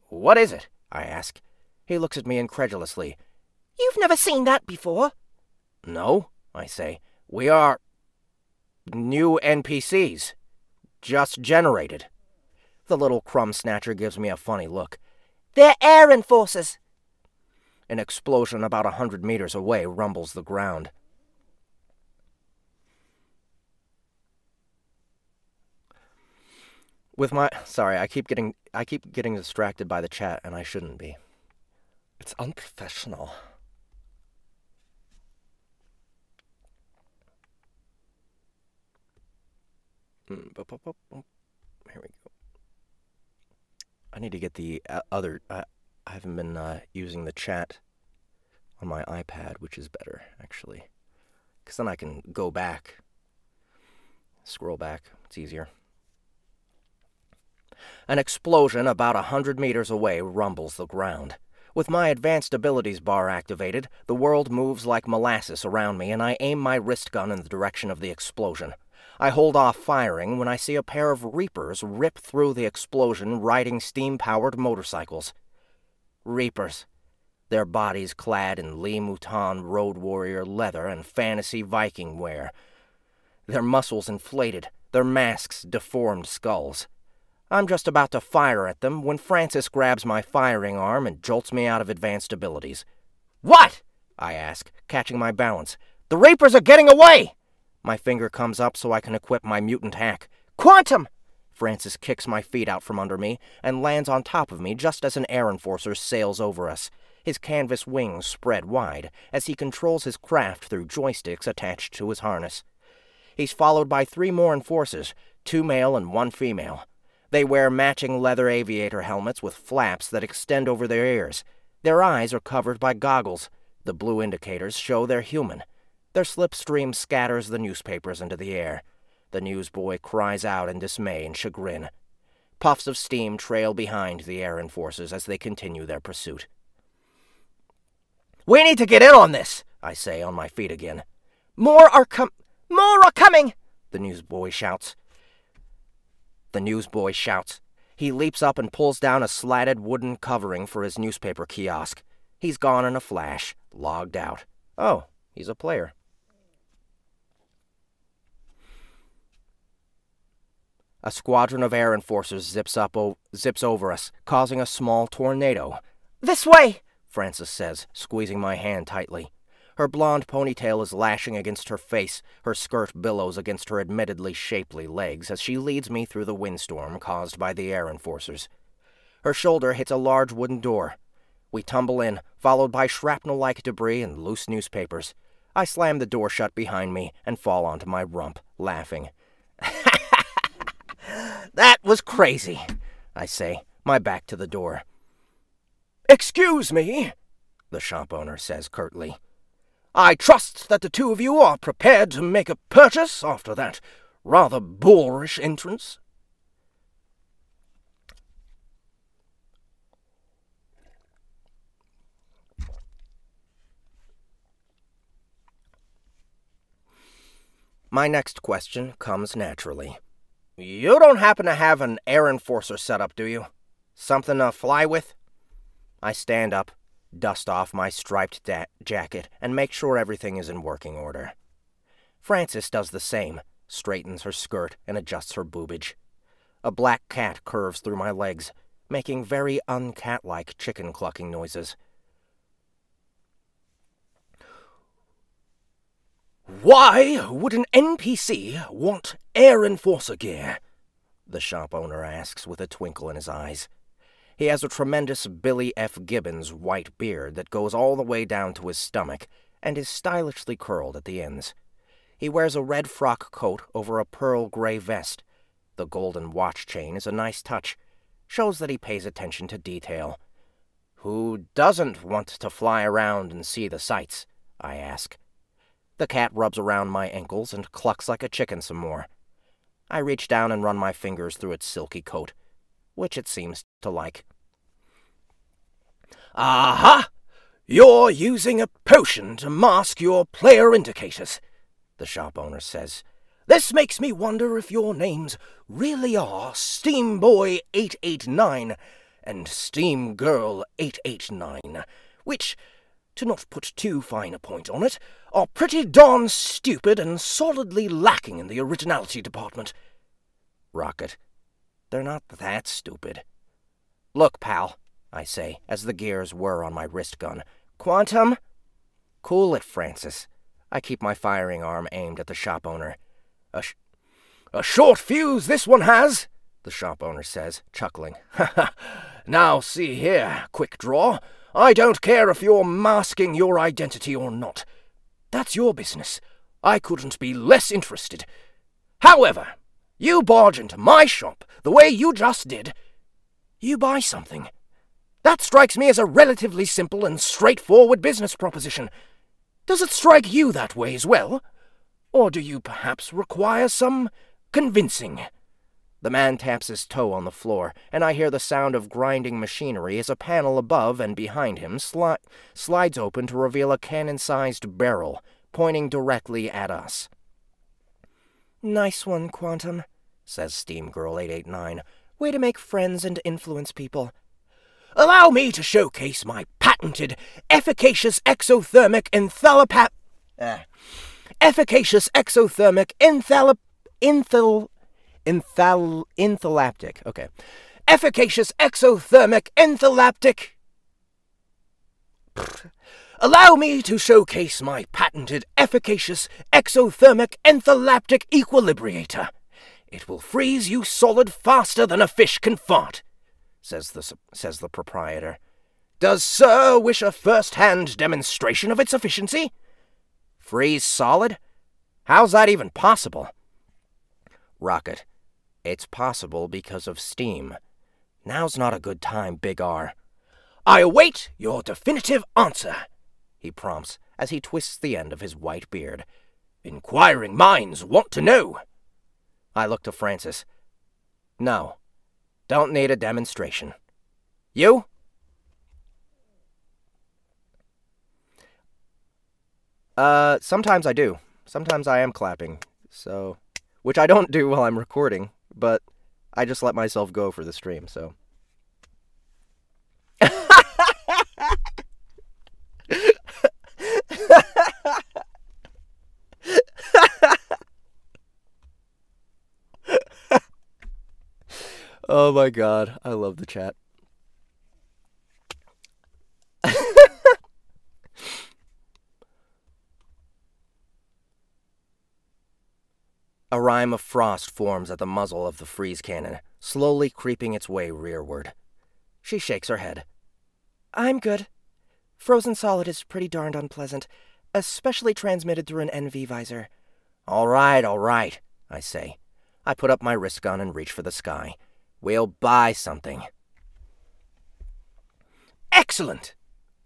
What is it? I ask. He looks at me incredulously. You've never seen that before. No, I say. We are new NPCs. Just generated. The little crumb snatcher gives me a funny look. They're air enforcers. An explosion about a hundred meters away rumbles the ground. With my sorry, I keep getting I keep getting distracted by the chat and I shouldn't be. It's unprofessional. Hmm, Here we go. I need to get the uh, other. Uh, I haven't been uh, using the chat on my iPad, which is better, actually. Because then I can go back, scroll back. It's easier. An explosion about a hundred meters away rumbles the ground. With my advanced abilities bar activated, the world moves like molasses around me, and I aim my wrist gun in the direction of the explosion. I hold off firing when I see a pair of Reapers rip through the explosion riding steam powered motorcycles. Reapers. Their bodies clad in Lee Mouton Road Warrior leather and fantasy Viking wear. Their muscles inflated, their masks deformed skulls. I'm just about to fire at them when Francis grabs my firing arm and jolts me out of advanced abilities. What? I ask, catching my balance. The Reapers are getting away! My finger comes up so I can equip my mutant hack. Quantum! Francis kicks my feet out from under me and lands on top of me just as an air enforcer sails over us. His canvas wings spread wide as he controls his craft through joysticks attached to his harness. He's followed by three more enforcers, two male and one female. They wear matching leather aviator helmets with flaps that extend over their ears. Their eyes are covered by goggles. The blue indicators show they're human. Their slipstream scatters the newspapers into the air. The newsboy cries out in dismay and chagrin. Puffs of steam trail behind the air enforcers as they continue their pursuit. We need to get in on this, I say on my feet again. More are com- More are coming, the newsboy shouts. The newsboy shouts. He leaps up and pulls down a slatted wooden covering for his newspaper kiosk. He's gone in a flash, logged out. Oh, he's a player. A squadron of air enforcers zips up o- zips over us, causing a small tornado. This way, Frances says, squeezing my hand tightly. Her blonde ponytail is lashing against her face, her skirt billows against her admittedly shapely legs as she leads me through the windstorm caused by the air enforcers. Her shoulder hits a large wooden door. We tumble in, followed by shrapnel like debris and loose newspapers. I slam the door shut behind me and fall onto my rump, laughing. That was crazy, I say, my back to the door. Excuse me, the shop owner says curtly. I trust that the two of you are prepared to make a purchase after that rather boorish entrance. My next question comes naturally. You don't happen to have an air enforcer set up, do you? Something to fly with? I stand up, dust off my striped jacket, and make sure everything is in working order. Frances does the same, straightens her skirt, and adjusts her boobage. A black cat curves through my legs, making very uncat-like chicken clucking noises. Why would an NPC want air enforcer gear? The shop owner asks with a twinkle in his eyes. He has a tremendous Billy F. Gibbons white beard that goes all the way down to his stomach and is stylishly curled at the ends. He wears a red frock coat over a pearl gray vest. The golden watch chain is a nice touch, shows that he pays attention to detail. Who doesn't want to fly around and see the sights? I ask. The cat rubs around my ankles and clucks like a chicken some more. I reach down and run my fingers through its silky coat, which it seems to like. Aha! You're using a potion to mask your player indicators, the shop owner says. This makes me wonder if your names really are Steamboy 889 and Steamgirl 889, which, to not put too fine a point on it, are pretty darn stupid and solidly lacking in the originality department. Rocket, they're not that stupid. Look, pal, I say, as the gears whir on my wrist gun. Quantum? Cool it, Francis. I keep my firing arm aimed at the shop owner. A, sh- a short fuse this one has, the shop owner says, chuckling. Ha ha! Now see here, quick draw. I don't care if you're masking your identity or not. That's your business. I couldn't be less interested. However, you barge into my shop the way you just did. You buy something. That strikes me as a relatively simple and straightforward business proposition. Does it strike you that way as well? Or do you perhaps require some convincing? The man taps his toe on the floor, and I hear the sound of grinding machinery as a panel above and behind him sli- slides open to reveal a cannon sized barrel, pointing directly at us. Nice one, Quantum, says Steam Girl 889. Way to make friends and influence people. Allow me to showcase my patented efficacious exothermic enthalopap. Uh, efficacious exothermic enthalop. Enthal. Enthal. Enthalaptic. Okay. Efficacious exothermic enthalaptic. Allow me to showcase my patented efficacious exothermic enthalaptic equilibrator. It will freeze you solid faster than a fish can fart, says the, says the proprietor. Does Sir wish a first-hand demonstration of its efficiency? Freeze solid? How's that even possible? Rocket, it's possible because of steam. Now's not a good time, Big R. I await your definitive answer. he prompts as he twists the end of his white beard. Inquiring minds want to know. I look to Francis. No, don't need a demonstration. You? Uh, sometimes I do. Sometimes I am clapping. So, which I don't do while I'm recording, but I just let myself go for the stream, so. oh my god, I love the chat. A rime of frost forms at the muzzle of the freeze cannon, slowly creeping its way rearward. She shakes her head. I'm good. Frozen solid is pretty darned unpleasant, especially transmitted through an NV visor. All right, all right, I say. I put up my wrist gun and reach for the sky. We'll buy something. Excellent!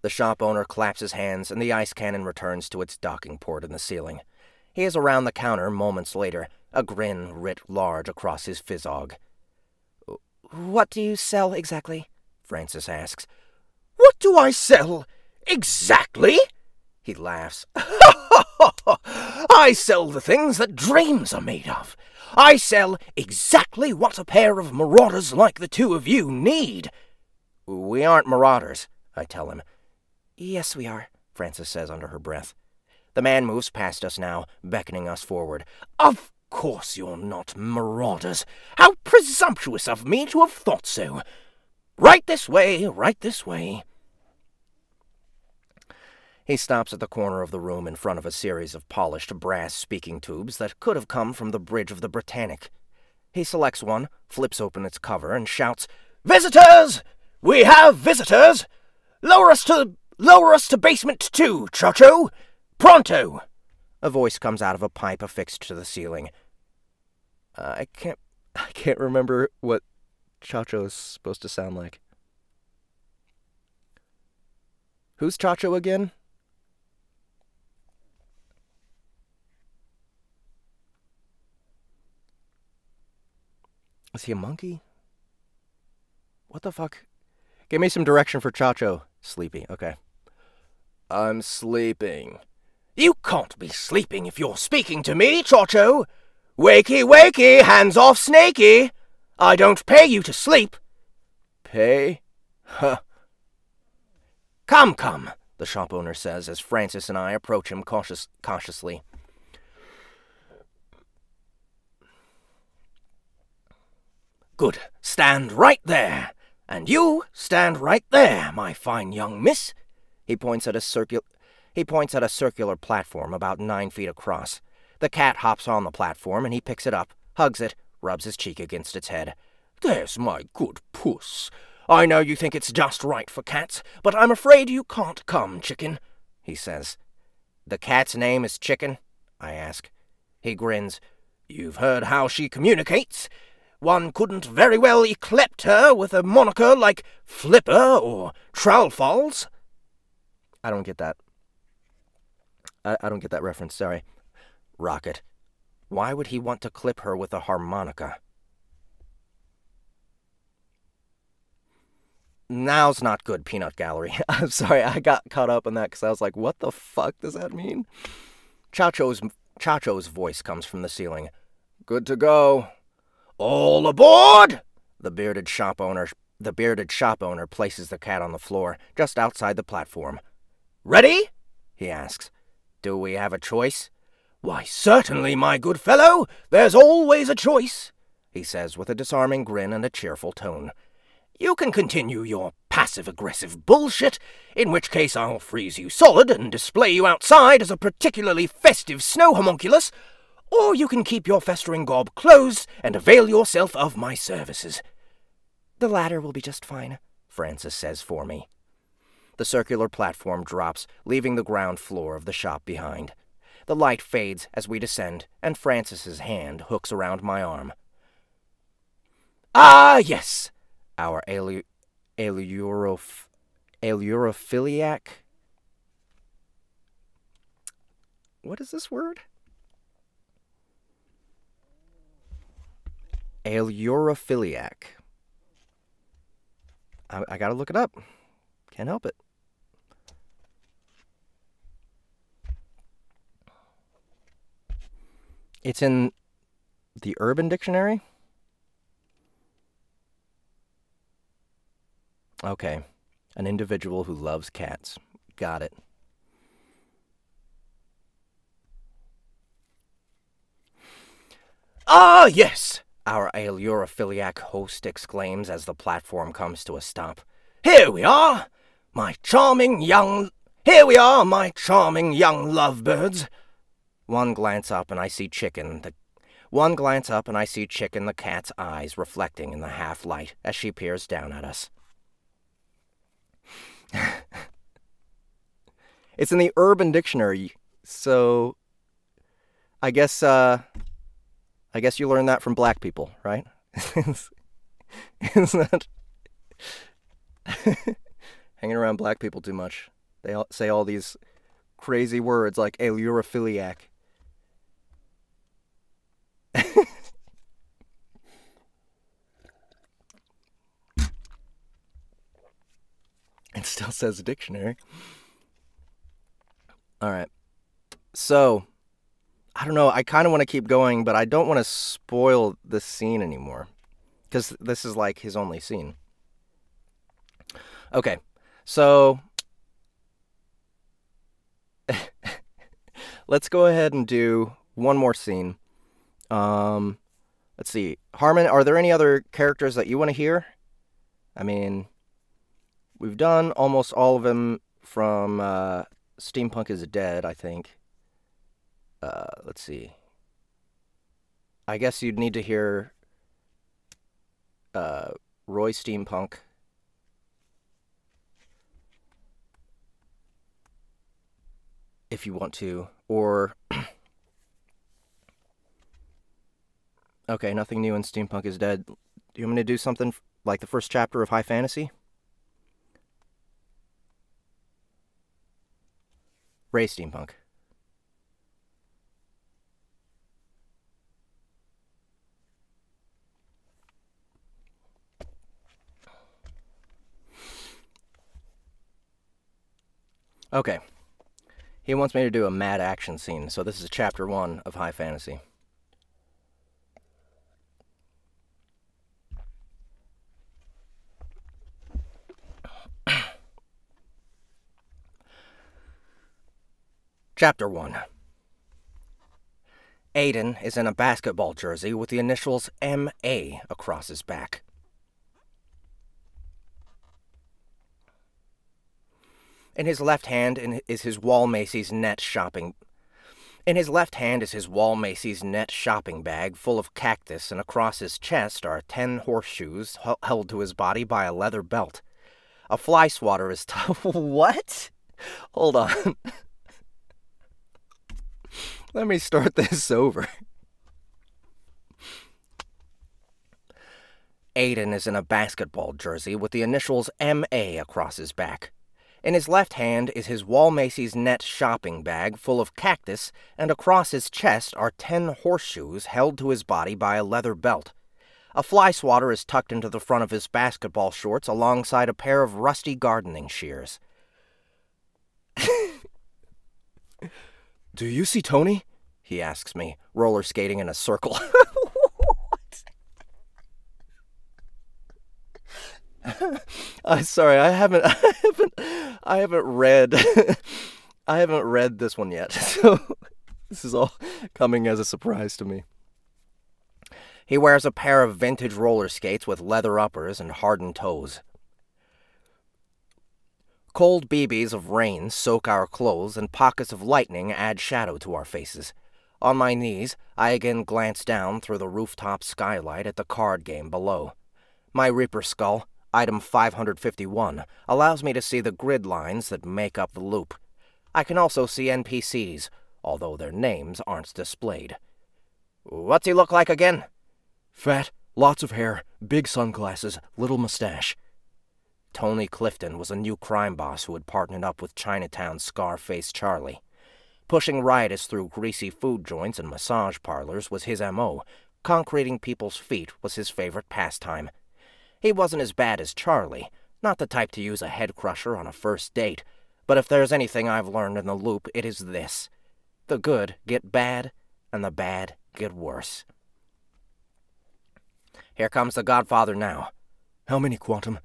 The shop owner claps his hands and the ice cannon returns to its docking port in the ceiling. He is around the counter moments later, a grin writ large across his physog. What do you sell exactly? Francis asks. What do I sell? Exactly? He laughs. I sell the things that dreams are made of. I sell exactly what a pair of marauders like the two of you need. We aren't marauders, I tell him. Yes, we are, Francis says under her breath. The man moves past us now, beckoning us forward. Of course you're not marauders. How presumptuous of me to have thought so. Right this way, right this way. He stops at the corner of the room in front of a series of polished brass speaking tubes that could have come from the bridge of the Britannic. He selects one, flips open its cover, and shouts, Visitors! We have visitors! Lower us to lower us to basement two, Chacho! Pronto! A voice comes out of a pipe affixed to the ceiling. Uh, I can't I can't remember what Chacho is supposed to sound like. Who's Chacho again? Is he a monkey? What the fuck? Give me some direction for Chacho. Sleepy, okay. I'm sleeping. You can't be sleeping if you're speaking to me, Chacho. Wakey, wakey, hands off Snakey. I don't pay you to sleep. Pay? Huh. Come, come, the shop owner says as Francis and I approach him cautious, cautiously. Good. Stand right there. And you stand right there, my fine young miss. He points at a circular he points at a circular platform about nine feet across. The cat hops on the platform and he picks it up, hugs it, rubs his cheek against its head. There's my good puss. I know you think it's just right for cats, but I'm afraid you can't come, Chicken, he says. The cat's name is Chicken? I ask. He grins. You've heard how she communicates. One couldn't very well yclept her with a moniker like Flipper or Trowelfalls. I don't get that. I, I don't get that reference, sorry. Rocket. Why would he want to clip her with a harmonica? Now's not good, Peanut Gallery. I'm sorry, I got caught up in that because I was like, what the fuck does that mean? Chacho's, Chacho's voice comes from the ceiling. Good to go. All aboard! The bearded shop owner the bearded shop owner places the cat on the floor, just outside the platform. Ready? he asks. Do we have a choice? Why, certainly, my good fellow. There's always a choice, he says with a disarming grin and a cheerful tone. You can continue your passive-aggressive bullshit, in which case I'll freeze you solid and display you outside as a particularly festive snow homunculus, or you can keep your festering gob closed and avail yourself of my services. The latter will be just fine, Francis says for me. The circular platform drops, leaving the ground floor of the shop behind. The light fades as we descend, and Francis's hand hooks around my arm. Ah, yes! Our alu- alurophiliac? What is this word? Ailurophiliac. I, I gotta look it up. Can't help it. It's in the Urban Dictionary. Okay. An individual who loves cats. Got it. Ah, yes! Our ailurophiliac host exclaims as the platform comes to a stop. Here we are! My charming young. Here we are, my charming young lovebirds! One glance up and I see Chicken, the one glance up and I see Chicken the cat's eyes reflecting in the half light as she peers down at us. it's in the Urban Dictionary, so I guess uh I guess you learned that from black people, right? Isn't that hanging around black people too much? They all say all these crazy words like ailurophiliac. it still says dictionary. All right. So, I don't know. I kind of want to keep going, but I don't want to spoil the scene anymore. Because this is like his only scene. Okay. So, let's go ahead and do one more scene. Um, let's see. Harmon, are there any other characters that you want to hear? I mean, we've done almost all of them from uh, Steampunk is Dead, I think. Uh, let's see. I guess you'd need to hear uh, Roy Steampunk. If you want to, or okay, nothing new in Steampunk is Dead. Do you want me to do something like the first chapter of High Fantasy? Ray Steampunk. Okay. He wants me to do a mad action scene, so this is chapter one of High Fantasy. Chapter 1 Aiden is in a basketball jersey with the initials MA across his back. In his left hand is his Wall Macy's net shopping. In his left hand is his Wall Macy's net shopping bag full of cactus, and across his chest are ten horseshoes held to his body by a leather belt. A fly swatter is t- what? Hold on. Let me start this over. Aiden is in a basketball jersey with the initials MA across his back. In his left hand is his Wall Macy's net shopping bag full of cactus, and across his chest are ten horseshoes held to his body by a leather belt. A fly swatter is tucked into the front of his basketball shorts alongside a pair of rusty gardening shears. Do you see Tony? He asks me, roller skating in a circle. I'm uh, sorry, I haven't, I haven't, I haven't read, I haven't read this one yet. So this is all coming as a surprise to me. He wears a pair of vintage roller skates with leather uppers and hardened toes. Cold BBs of rain soak our clothes, and pockets of lightning add shadow to our faces. On my knees, I again glance down through the rooftop skylight at the card game below. My Reaper skull, item 551, allows me to see the grid lines that make up the loop. I can also see NPCs, although their names aren't displayed. What's he look like again? Fat, lots of hair, big sunglasses, little mustache. Tony Clifton was a new crime boss who had partnered up with Chinatown's Scarface Charlie. Pushing riotous through greasy food joints and massage parlors was his M.O. Concreting people's feet was his favorite pastime. He wasn't as bad as Charlie, not the type to use a head crusher on a first date, but if there's anything I've learned in the loop, it is this. The good get bad, and the bad get worse. Here comes the Godfather now. How many, Quantum?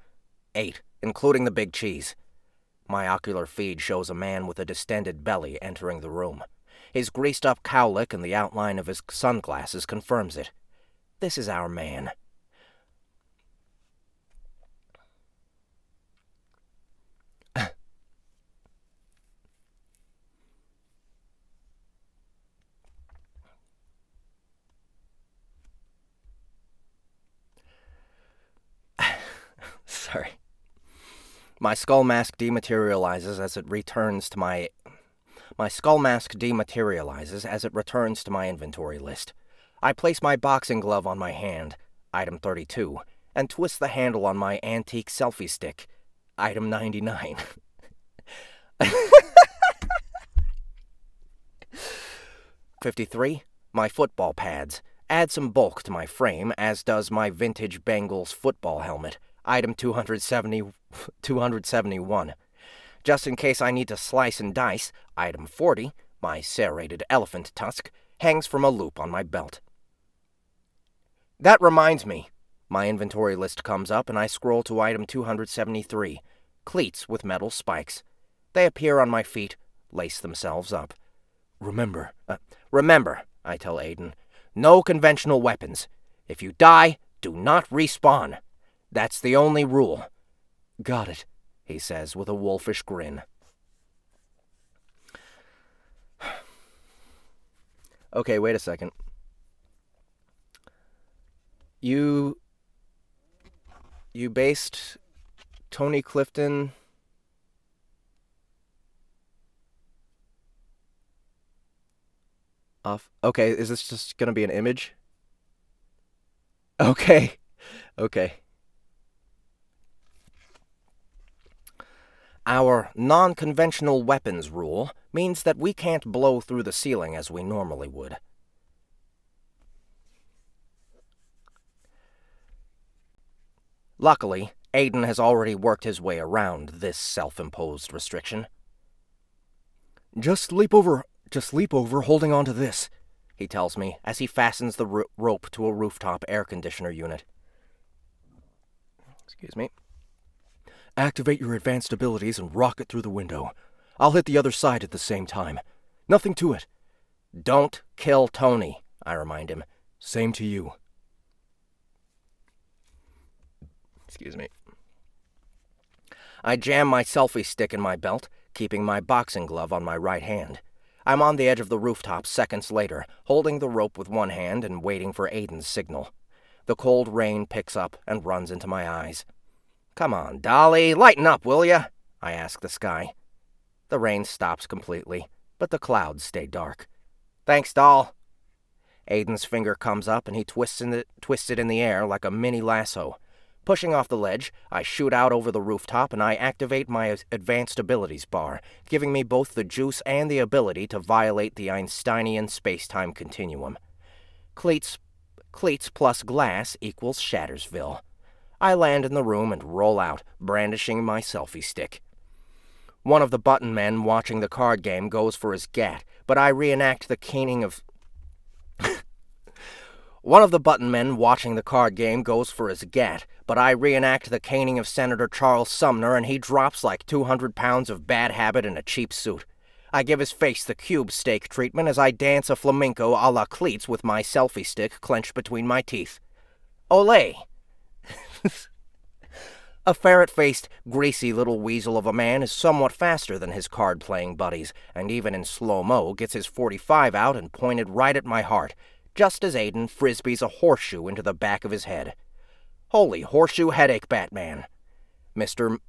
Eight, including the big cheese. My ocular feed shows a man with a distended belly entering the room. His greased up cowlick and the outline of his sunglasses confirms it. This is our man. Sorry. My skull mask dematerializes as it returns to my. My skull mask dematerializes as it returns to my inventory list. I place my boxing glove on my hand, item 32, and twist the handle on my antique selfie stick, item 99. Fifty-three. My football pads. Add some bulk to my frame, as does my vintage Bengals football helmet, item 270, 271. Just in case I need to slice and dice, item 40, my serrated elephant tusk, hangs from a loop on my belt. That reminds me. My inventory list comes up and I scroll to item 273, cleats with metal spikes. They appear on my feet, lace themselves up. Remember. Uh, remember, I tell Aiden, no conventional weapons. If you die, do not respawn. That's the only rule. Got it, he says with a wolfish grin. okay, wait a second. You. You based Tony Clifton. Off. Okay, is this just gonna be an image? Okay. Okay. Our non conventional weapons rule means that we can't blow through the ceiling as we normally would. Luckily, Aiden has already worked his way around this self imposed restriction. Just leap over, just leap over holding on to this, he tells me as he fastens the ro- rope to a rooftop air conditioner unit. Excuse me. Activate your advanced abilities and rocket through the window. I'll hit the other side at the same time. Nothing to it. Don't kill Tony, I remind him. Same to you. Excuse me. I jam my selfie stick in my belt, keeping my boxing glove on my right hand. I'm on the edge of the rooftop seconds later, holding the rope with one hand and waiting for Aiden's signal. The cold rain picks up and runs into my eyes. Come on, Dolly, lighten up, will ya? I ask the sky. The rain stops completely, but the clouds stay dark. Thanks, doll. Aiden's finger comes up and he twists, the, twists it in the air like a mini lasso. Pushing off the ledge, I shoot out over the rooftop and I activate my advanced abilities bar, giving me both the juice and the ability to violate the Einsteinian space-time continuum. Cleats, cleats plus glass equals Shattersville. I land in the room and roll out, brandishing my selfie stick. One of the button men watching the card game goes for his gat, but I reenact the caning of. One of the button men watching the card game goes for his gat, but I reenact the caning of Senator Charles Sumner and he drops like 200 pounds of bad habit in a cheap suit. I give his face the cube steak treatment as I dance a flamenco a la cleats with my selfie stick clenched between my teeth. Olay! a ferret faced, greasy little weasel of a man is somewhat faster than his card playing buddies, and even in slow mo gets his 45 out and pointed right at my heart, just as Aiden frisbees a horseshoe into the back of his head. Holy horseshoe headache, Batman. Mr. M-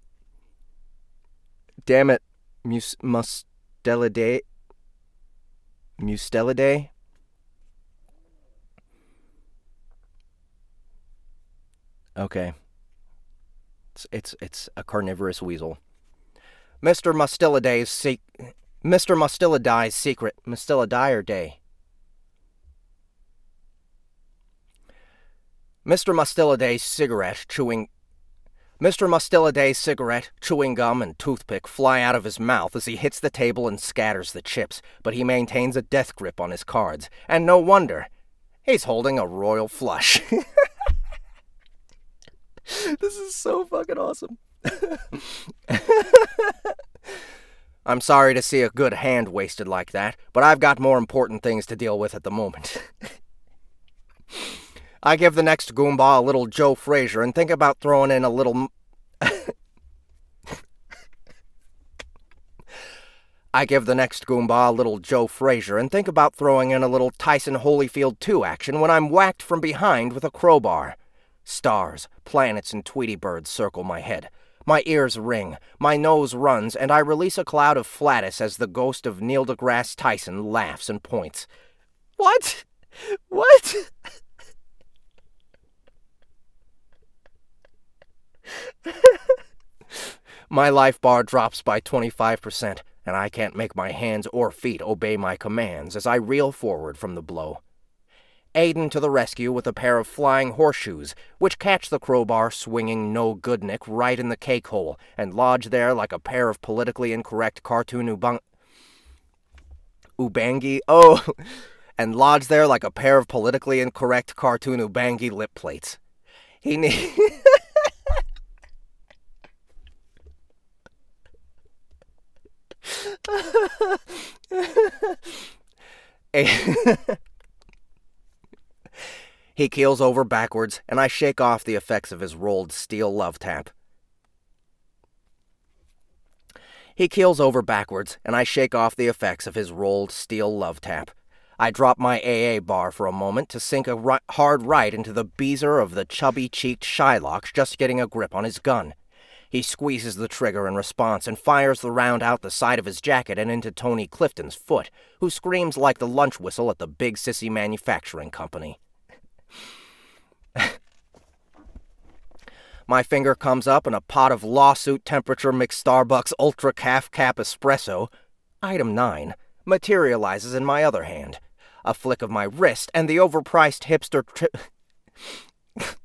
Damn it, Mus- Mustelidae. Mustelidae? Okay. It's, it's, it's a carnivorous weasel. Mr. Mustelidae's se- Mr. Mustilladie's secret. Mustilladie Day. Mr. Mustilladie's cigarette chewing. Mr. Mustilladie's cigarette, chewing gum, and toothpick fly out of his mouth as he hits the table and scatters the chips, but he maintains a death grip on his cards. And no wonder. He's holding a royal flush. this is so fucking awesome. I'm sorry to see a good hand wasted like that, but I've got more important things to deal with at the moment. I give the next Goomba a little Joe Frazier and think about throwing in a little. I give the next Goomba a little Joe Frazier and think about throwing in a little Tyson Holyfield 2 action when I'm whacked from behind with a crowbar. Stars, planets, and Tweety birds circle my head. My ears ring, my nose runs, and I release a cloud of flatus as the ghost of Neil deGrasse Tyson laughs and points. What? What? my life bar drops by 25%, and I can't make my hands or feet obey my commands as I reel forward from the blow. Aiden to the rescue with a pair of flying horseshoes, which catch the crowbar swinging no goodnick right in the cake hole and lodge there like a pair of politically incorrect cartoon ubang. Ubangi? Oh! and lodge there like a pair of politically incorrect cartoon Ubangi lip plates. He need. he keels over backwards, and I shake off the effects of his rolled steel love tap. He keels over backwards, and I shake off the effects of his rolled steel love tap. I drop my AA bar for a moment to sink a ri- hard right into the beezer of the chubby cheeked Shylock just getting a grip on his gun. He squeezes the trigger in response and fires the round out the side of his jacket and into Tony Clifton's foot, who screams like the lunch whistle at the Big Sissy Manufacturing Company. My finger comes up and a pot of lawsuit temperature mixed Starbucks Ultra Calf Cap Espresso, item 9, materializes in my other hand. A flick of my wrist and the overpriced hipster tri-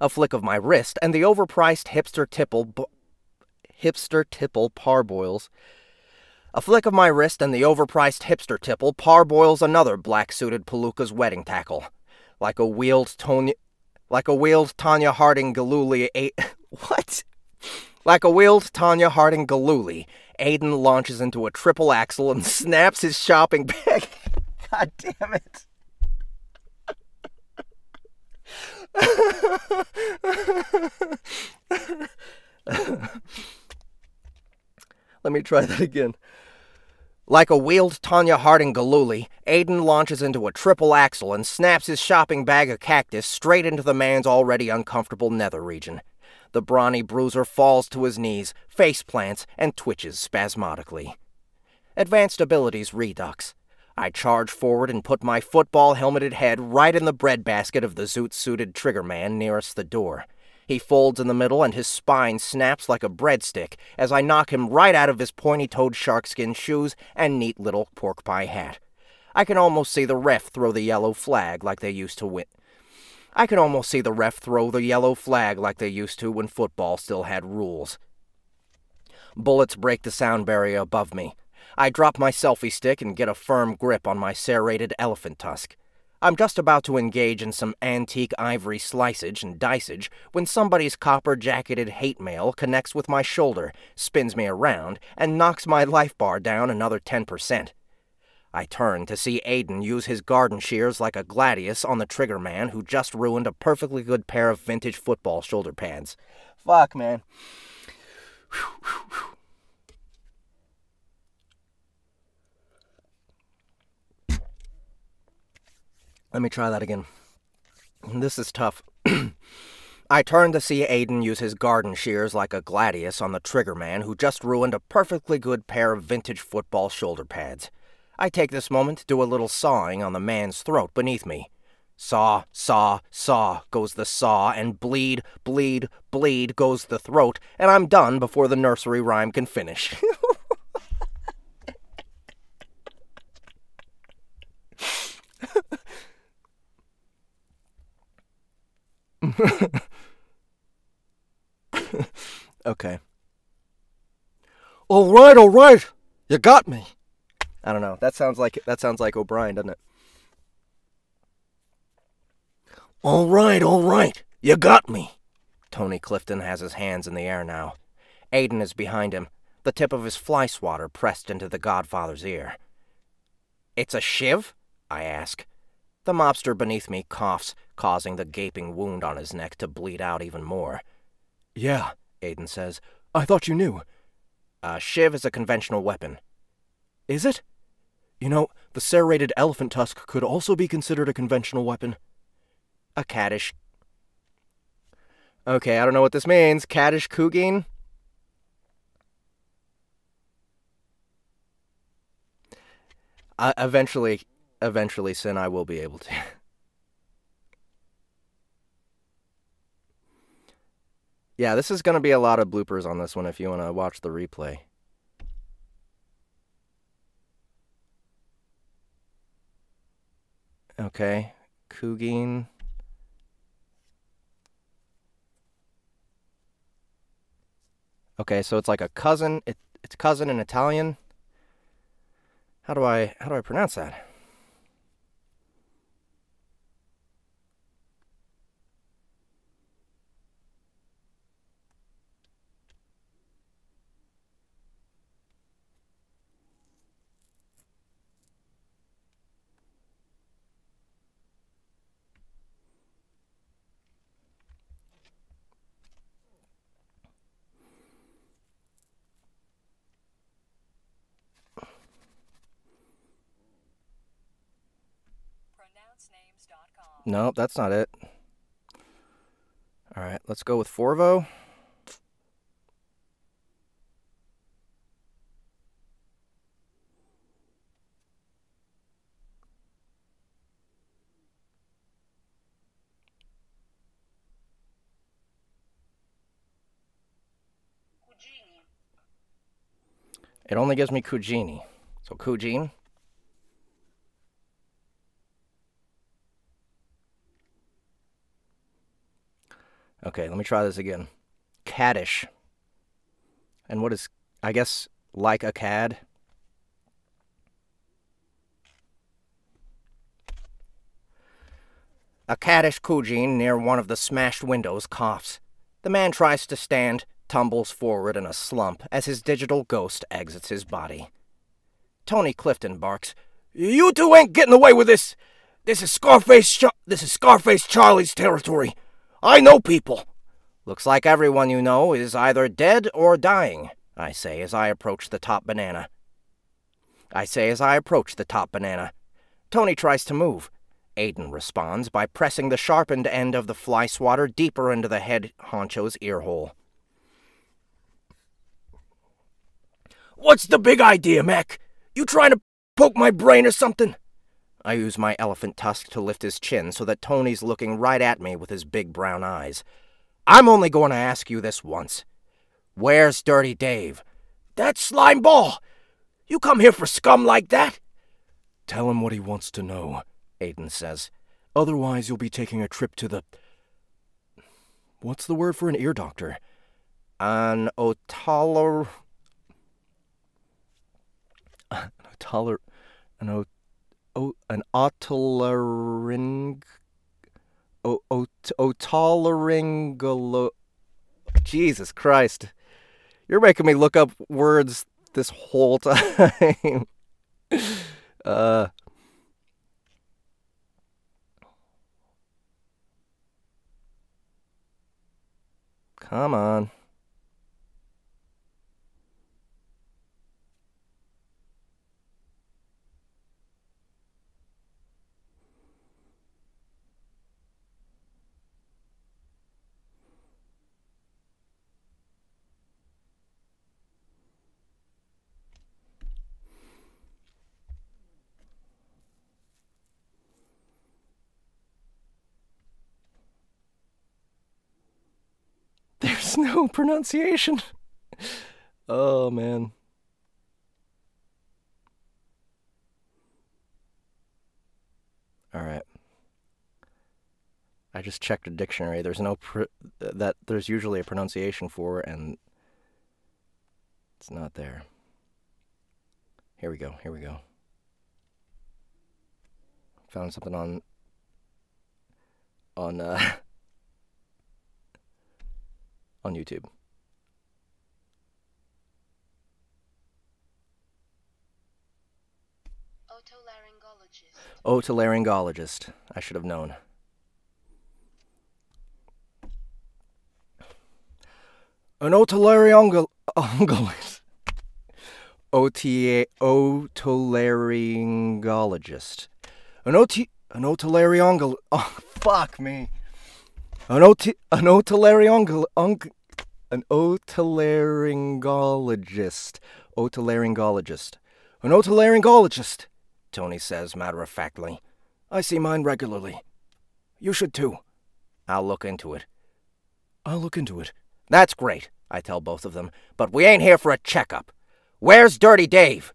a flick of my wrist, and the overpriced hipster tipple hipster tipple parboils. A flick of my wrist and the overpriced hipster tipple parboils another black-suited Palooka's wedding tackle. Like a wheeled Tonya like a wheeled Tanya Harding Gillooly eight what? Like a wheeled Tanya Harding Gillooly, Aiden launches into a triple axel and snaps his shopping bag. God damn it. Let me try that again. Like a wheeled Tanya Harding Gillooly, Aiden launches into a triple axel and snaps his shopping bag of cactus straight into the man's already uncomfortable nether region. The brawny bruiser falls to his knees, face plants, and twitches spasmodically. Advanced abilities Redux. I charge forward and put my football helmeted head right in the breadbasket of the zoot suited trigger man nearest the door. He folds in the middle and his spine snaps like a breadstick as I knock him right out of his pointy toed sharkskin shoes and neat little pork pie hat. I can almost see the ref throw the yellow flag like they used to win. I can almost see the ref throw the yellow flag like they used to when football still had rules. Bullets break the sound barrier above me. I drop my selfie stick and get a firm grip on my serrated elephant tusk. I'm just about to engage in some antique ivory sliceage and diceage when somebody's copper jacketed hate mail connects with my shoulder, spins me around, and knocks my life bar down another 10%. I turn to see Aiden use his garden shears like a gladius on the trigger man who just ruined a perfectly good pair of vintage football shoulder pads. Fuck, man. Let me try that again. This is tough. I turn to see Aiden use his garden shears like a gladius on the trigger man who just ruined a perfectly good pair of vintage football shoulder pads. I take this moment to do a little sawing on the man's throat beneath me. Saw, saw, saw goes the saw, and bleed, bleed, bleed goes the throat, and I'm done before the nursery rhyme can finish. okay. All right, all right. You got me. I don't know. That sounds like that sounds like O'Brien, doesn't it? All right, all right. You got me. Tony Clifton has his hands in the air now. Aiden is behind him, the tip of his fly swatter pressed into the Godfather's ear. It's a shiv? I ask. The mobster beneath me coughs, causing the gaping wound on his neck to bleed out even more. Yeah, Aiden says. I thought you knew. A shiv is a conventional weapon. Is it? You know, the serrated elephant tusk could also be considered a conventional weapon. A Caddish. Okay, I don't know what this means. Caddish Kugin? Uh, eventually, eventually, Sin, I will be able to. yeah, this is going to be a lot of bloopers on this one if you want to watch the replay. Okay, Kugin. Okay, so it's like a cousin. It, it's cousin in Italian. How do I how do I pronounce that? No, that's not it. All right, let's go with Forvo. It only gives me Cugini. So Cugine. Okay, let me try this again. Caddish. And what is, I guess, like a cad? A caddish Kujin near one of the smashed windows coughs. The man tries to stand, tumbles forward in a slump as his digital ghost exits his body. Tony Clifton barks, "You two ain't getting away with this! This is Scarface. Char- this is Scarface Charlie's territory. I know people. Looks like everyone you know is either dead or dying, I say as I approach the top banana. I say as I approach the top banana. Tony tries to move. Aiden responds by pressing the sharpened end of the fly swatter deeper into the head honcho's earhole. What's the big idea, Mac? You trying to poke my brain or something? I use my elephant tusk to lift his chin so that Tony's looking right at me with his big brown eyes. I'm only going to ask you this once. Where's Dirty Dave? That slime ball! You come here for scum like that? Tell him what he wants to know, Aiden says. Otherwise, you'll be taking a trip to the. What's the word for an ear doctor? An otoler. An otoler. An ot o, an otolaryng, o, ot, otolaryngolo. Jesus Christ. You're making me look up words this whole time. uh. Come on. No pronunciation. Oh man. All right. I just checked a dictionary. There's no that there's usually a pronunciation for and it's not there. Here we go. Here we go. Found something on on uh on YouTube. Otolaryngologist. Otolaryngologist. I should have known. An otolaryngologist. OTA, otolaryngologist. An ot an otolaryngol. Oh, fuck me. An ot an otolaryngol an otolaryngologist. Otolaryngologist. An otolaryngologist. Tony says matter of factly. I see mine regularly. You should too. I'll look into it. I'll look into it. That's great, I tell both of them, but we ain't here for a checkup. Where's Dirty Dave?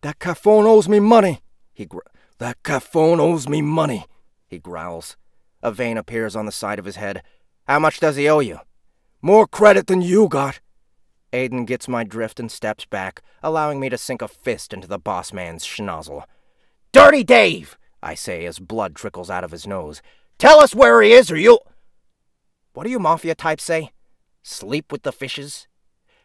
That cafone owes me money. He gr- that cafone owes me money. He growls. A vein appears on the side of his head. How much does he owe you? More credit than you got. Aiden gets my drift and steps back, allowing me to sink a fist into the boss man's schnozzle. Dirty Dave! I say as blood trickles out of his nose. Tell us where he is or you'll. What do you mafia types say? Sleep with the fishes?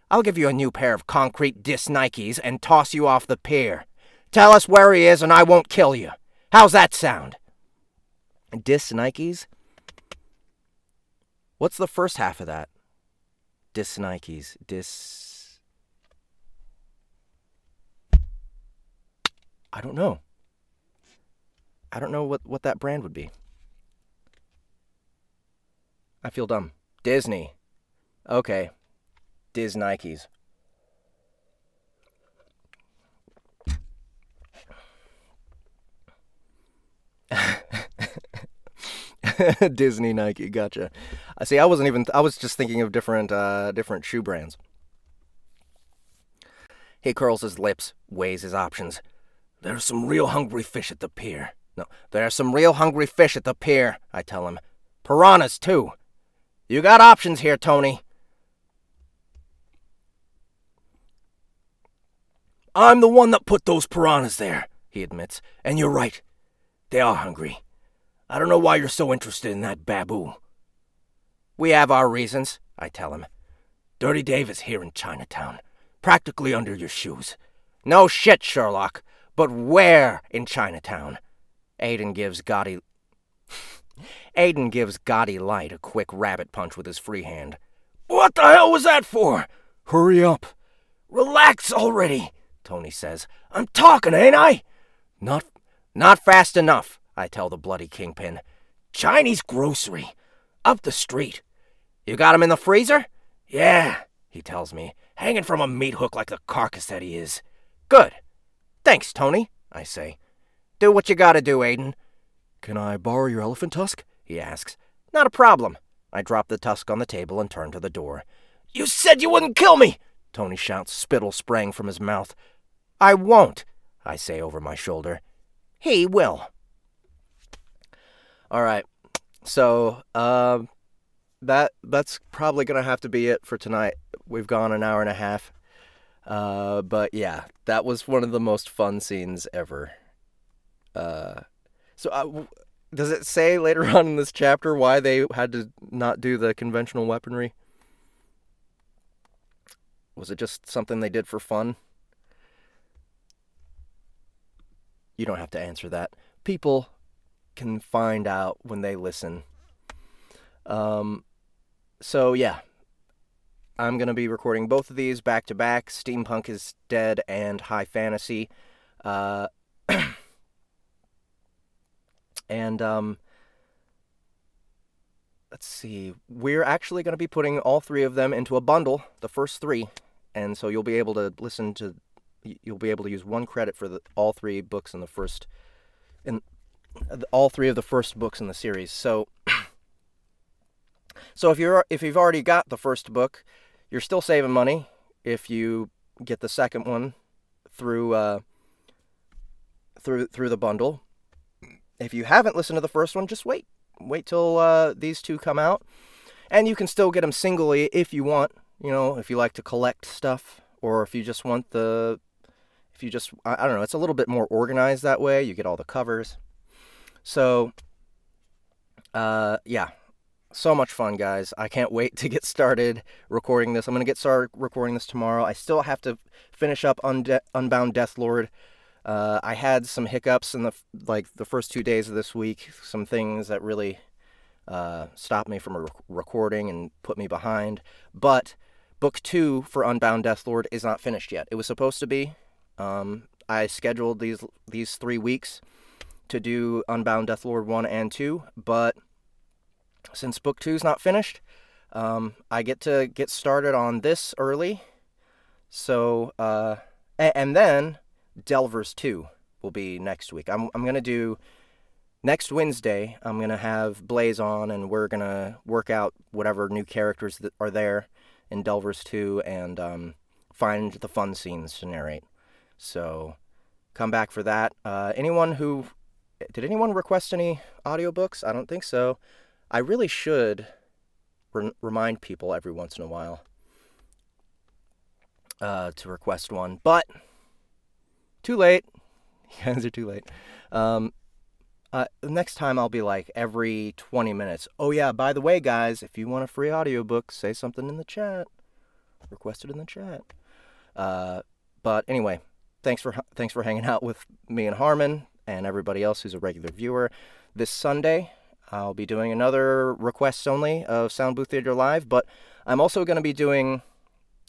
I'll give you a new pair of concrete dis Nikes and toss you off the pier. Tell us where he is and I won't kill you. How's that sound? Dis Nikes? What's the first half of that? Dis Nikes. Dis. I don't know. I don't know what, what that brand would be. I feel dumb. Disney. Okay. Dis Nikes. Disney Nike, gotcha. I see. I wasn't even. I was just thinking of different, uh, different shoe brands. He curls his lips, weighs his options. There's some real hungry fish at the pier. No, there's some real hungry fish at the pier. I tell him. Piranhas too. You got options here, Tony. I'm the one that put those piranhas there, he admits. And you're right. They are hungry. I don't know why you're so interested in that baboo. We have our reasons, I tell him. Dirty Dave is here in Chinatown, practically under your shoes. No shit, Sherlock, but where in Chinatown? Aiden gives Gotti. Aiden gives Gotti Light a quick rabbit punch with his free hand. What the hell was that for? Hurry up. Relax already, Tony says. I'm talking, ain't I? Not, not fast enough, I tell the bloody kingpin. Chinese grocery. Up the street. You got him in the freezer? Yeah, he tells me, hanging from a meat hook like the carcass that he is. Good. Thanks, Tony, I say. Do what you gotta do, Aiden. Can I borrow your elephant tusk? he asks. Not a problem. I drop the tusk on the table and turn to the door. You said you wouldn't kill me! Tony shouts, spittle spraying from his mouth. I won't, I say over my shoulder. He will. All right. So, um, that that's probably gonna have to be it for tonight. We've gone an hour and a half. Uh, but yeah, that was one of the most fun scenes ever. Uh, so uh, does it say later on in this chapter why they had to not do the conventional weaponry? Was it just something they did for fun? You don't have to answer that. People can find out when they listen. Um, so yeah, I'm gonna be recording both of these back to back. Steampunk is Dead and High Fantasy. Uh, and um, let's see, we're actually gonna be putting all three of them into a bundle, the first three, and so you'll be able to listen to. You'll be able to use one credit for the, all three books in the first, in all three of the first books in the series. So So if you're if you've already got the first book, you're still saving money if you get the second one through uh, through through the bundle. If you haven't listened to the first one, just wait. Wait till uh, these two come out, and you can still get them singly if you want. You know, if you like to collect stuff, or if you just want the, if you just I, I don't know, it's a little bit more organized that way. You get all the covers. So, uh, yeah, so much fun, guys. I can't wait to get started recording this. I'm going to get started recording this tomorrow. I still have to finish up Unde- Unbound Deathlord. Uh, I had some hiccups in the like the first two days of this week. Some things that really uh, stopped me from re- recording and put me behind. But book two for Unbound Deathlord is not finished yet. It was supposed to be. Um, I scheduled these these three weeks to do Unbound Deathlord one and two, but since book two is not finished, um, I get to get started on this early. So, uh, and then Delvers 2 will be next week. I'm, I'm going to do next Wednesday, I'm going to have Blaze on and we're going to work out whatever new characters that are there in Delvers 2 and um, find the fun scenes to narrate. So come back for that. Uh, anyone who. Did anyone request any audiobooks? I don't think so. I really should re- remind people every once in a while uh, to request one, but too late. You guys are too late. Um, uh, next time I'll be like every 20 minutes. Oh yeah, by the way, guys, if you want a free audiobook, say something in the chat. Request it in the chat. Uh, but anyway, thanks for thanks for hanging out with me and Harmon and everybody else who's a regular viewer. This Sunday, I'll be doing another requests only of Sound Booth Theater Live, but I'm also going to be doing.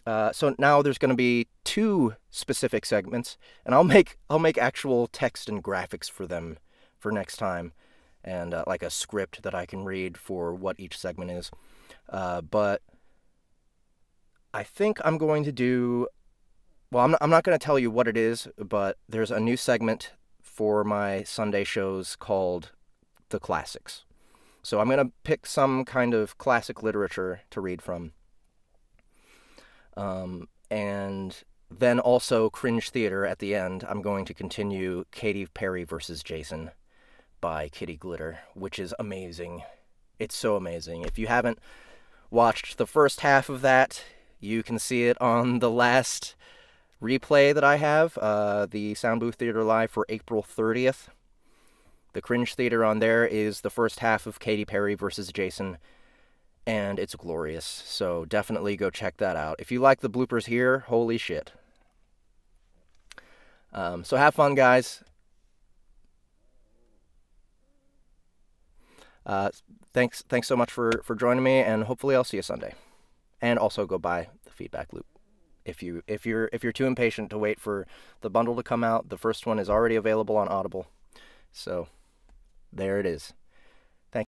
Uh, so now there's going to be two specific segments, and I'll make I'll make actual text and graphics for them for next time, and uh, like a script that I can read for what each segment is. Uh, but I think I'm going to do. Well, I'm not, I'm not going to tell you what it is, but there's a new segment for my Sunday shows called the classics. So I'm going to pick some kind of classic literature to read from. Um, and then also Cringe Theater at the end. I'm going to continue Katy Perry versus Jason by Kitty Glitter, which is amazing. It's so amazing. If you haven't watched the first half of that, you can see it on the last replay that I have, uh, the Sound Booth Theater Live for April 30th. The Cringe Theater on there is the first half of Katy Perry versus Jason, and it's glorious. So definitely go check that out. If you like the bloopers here, holy shit. Um, so have fun, guys. Uh, thanks, thanks so much for for joining me, and hopefully I'll see you Sunday. And also go buy the feedback loop if you if you're if you're too impatient to wait for the bundle to come out. The first one is already available on Audible, so there it is.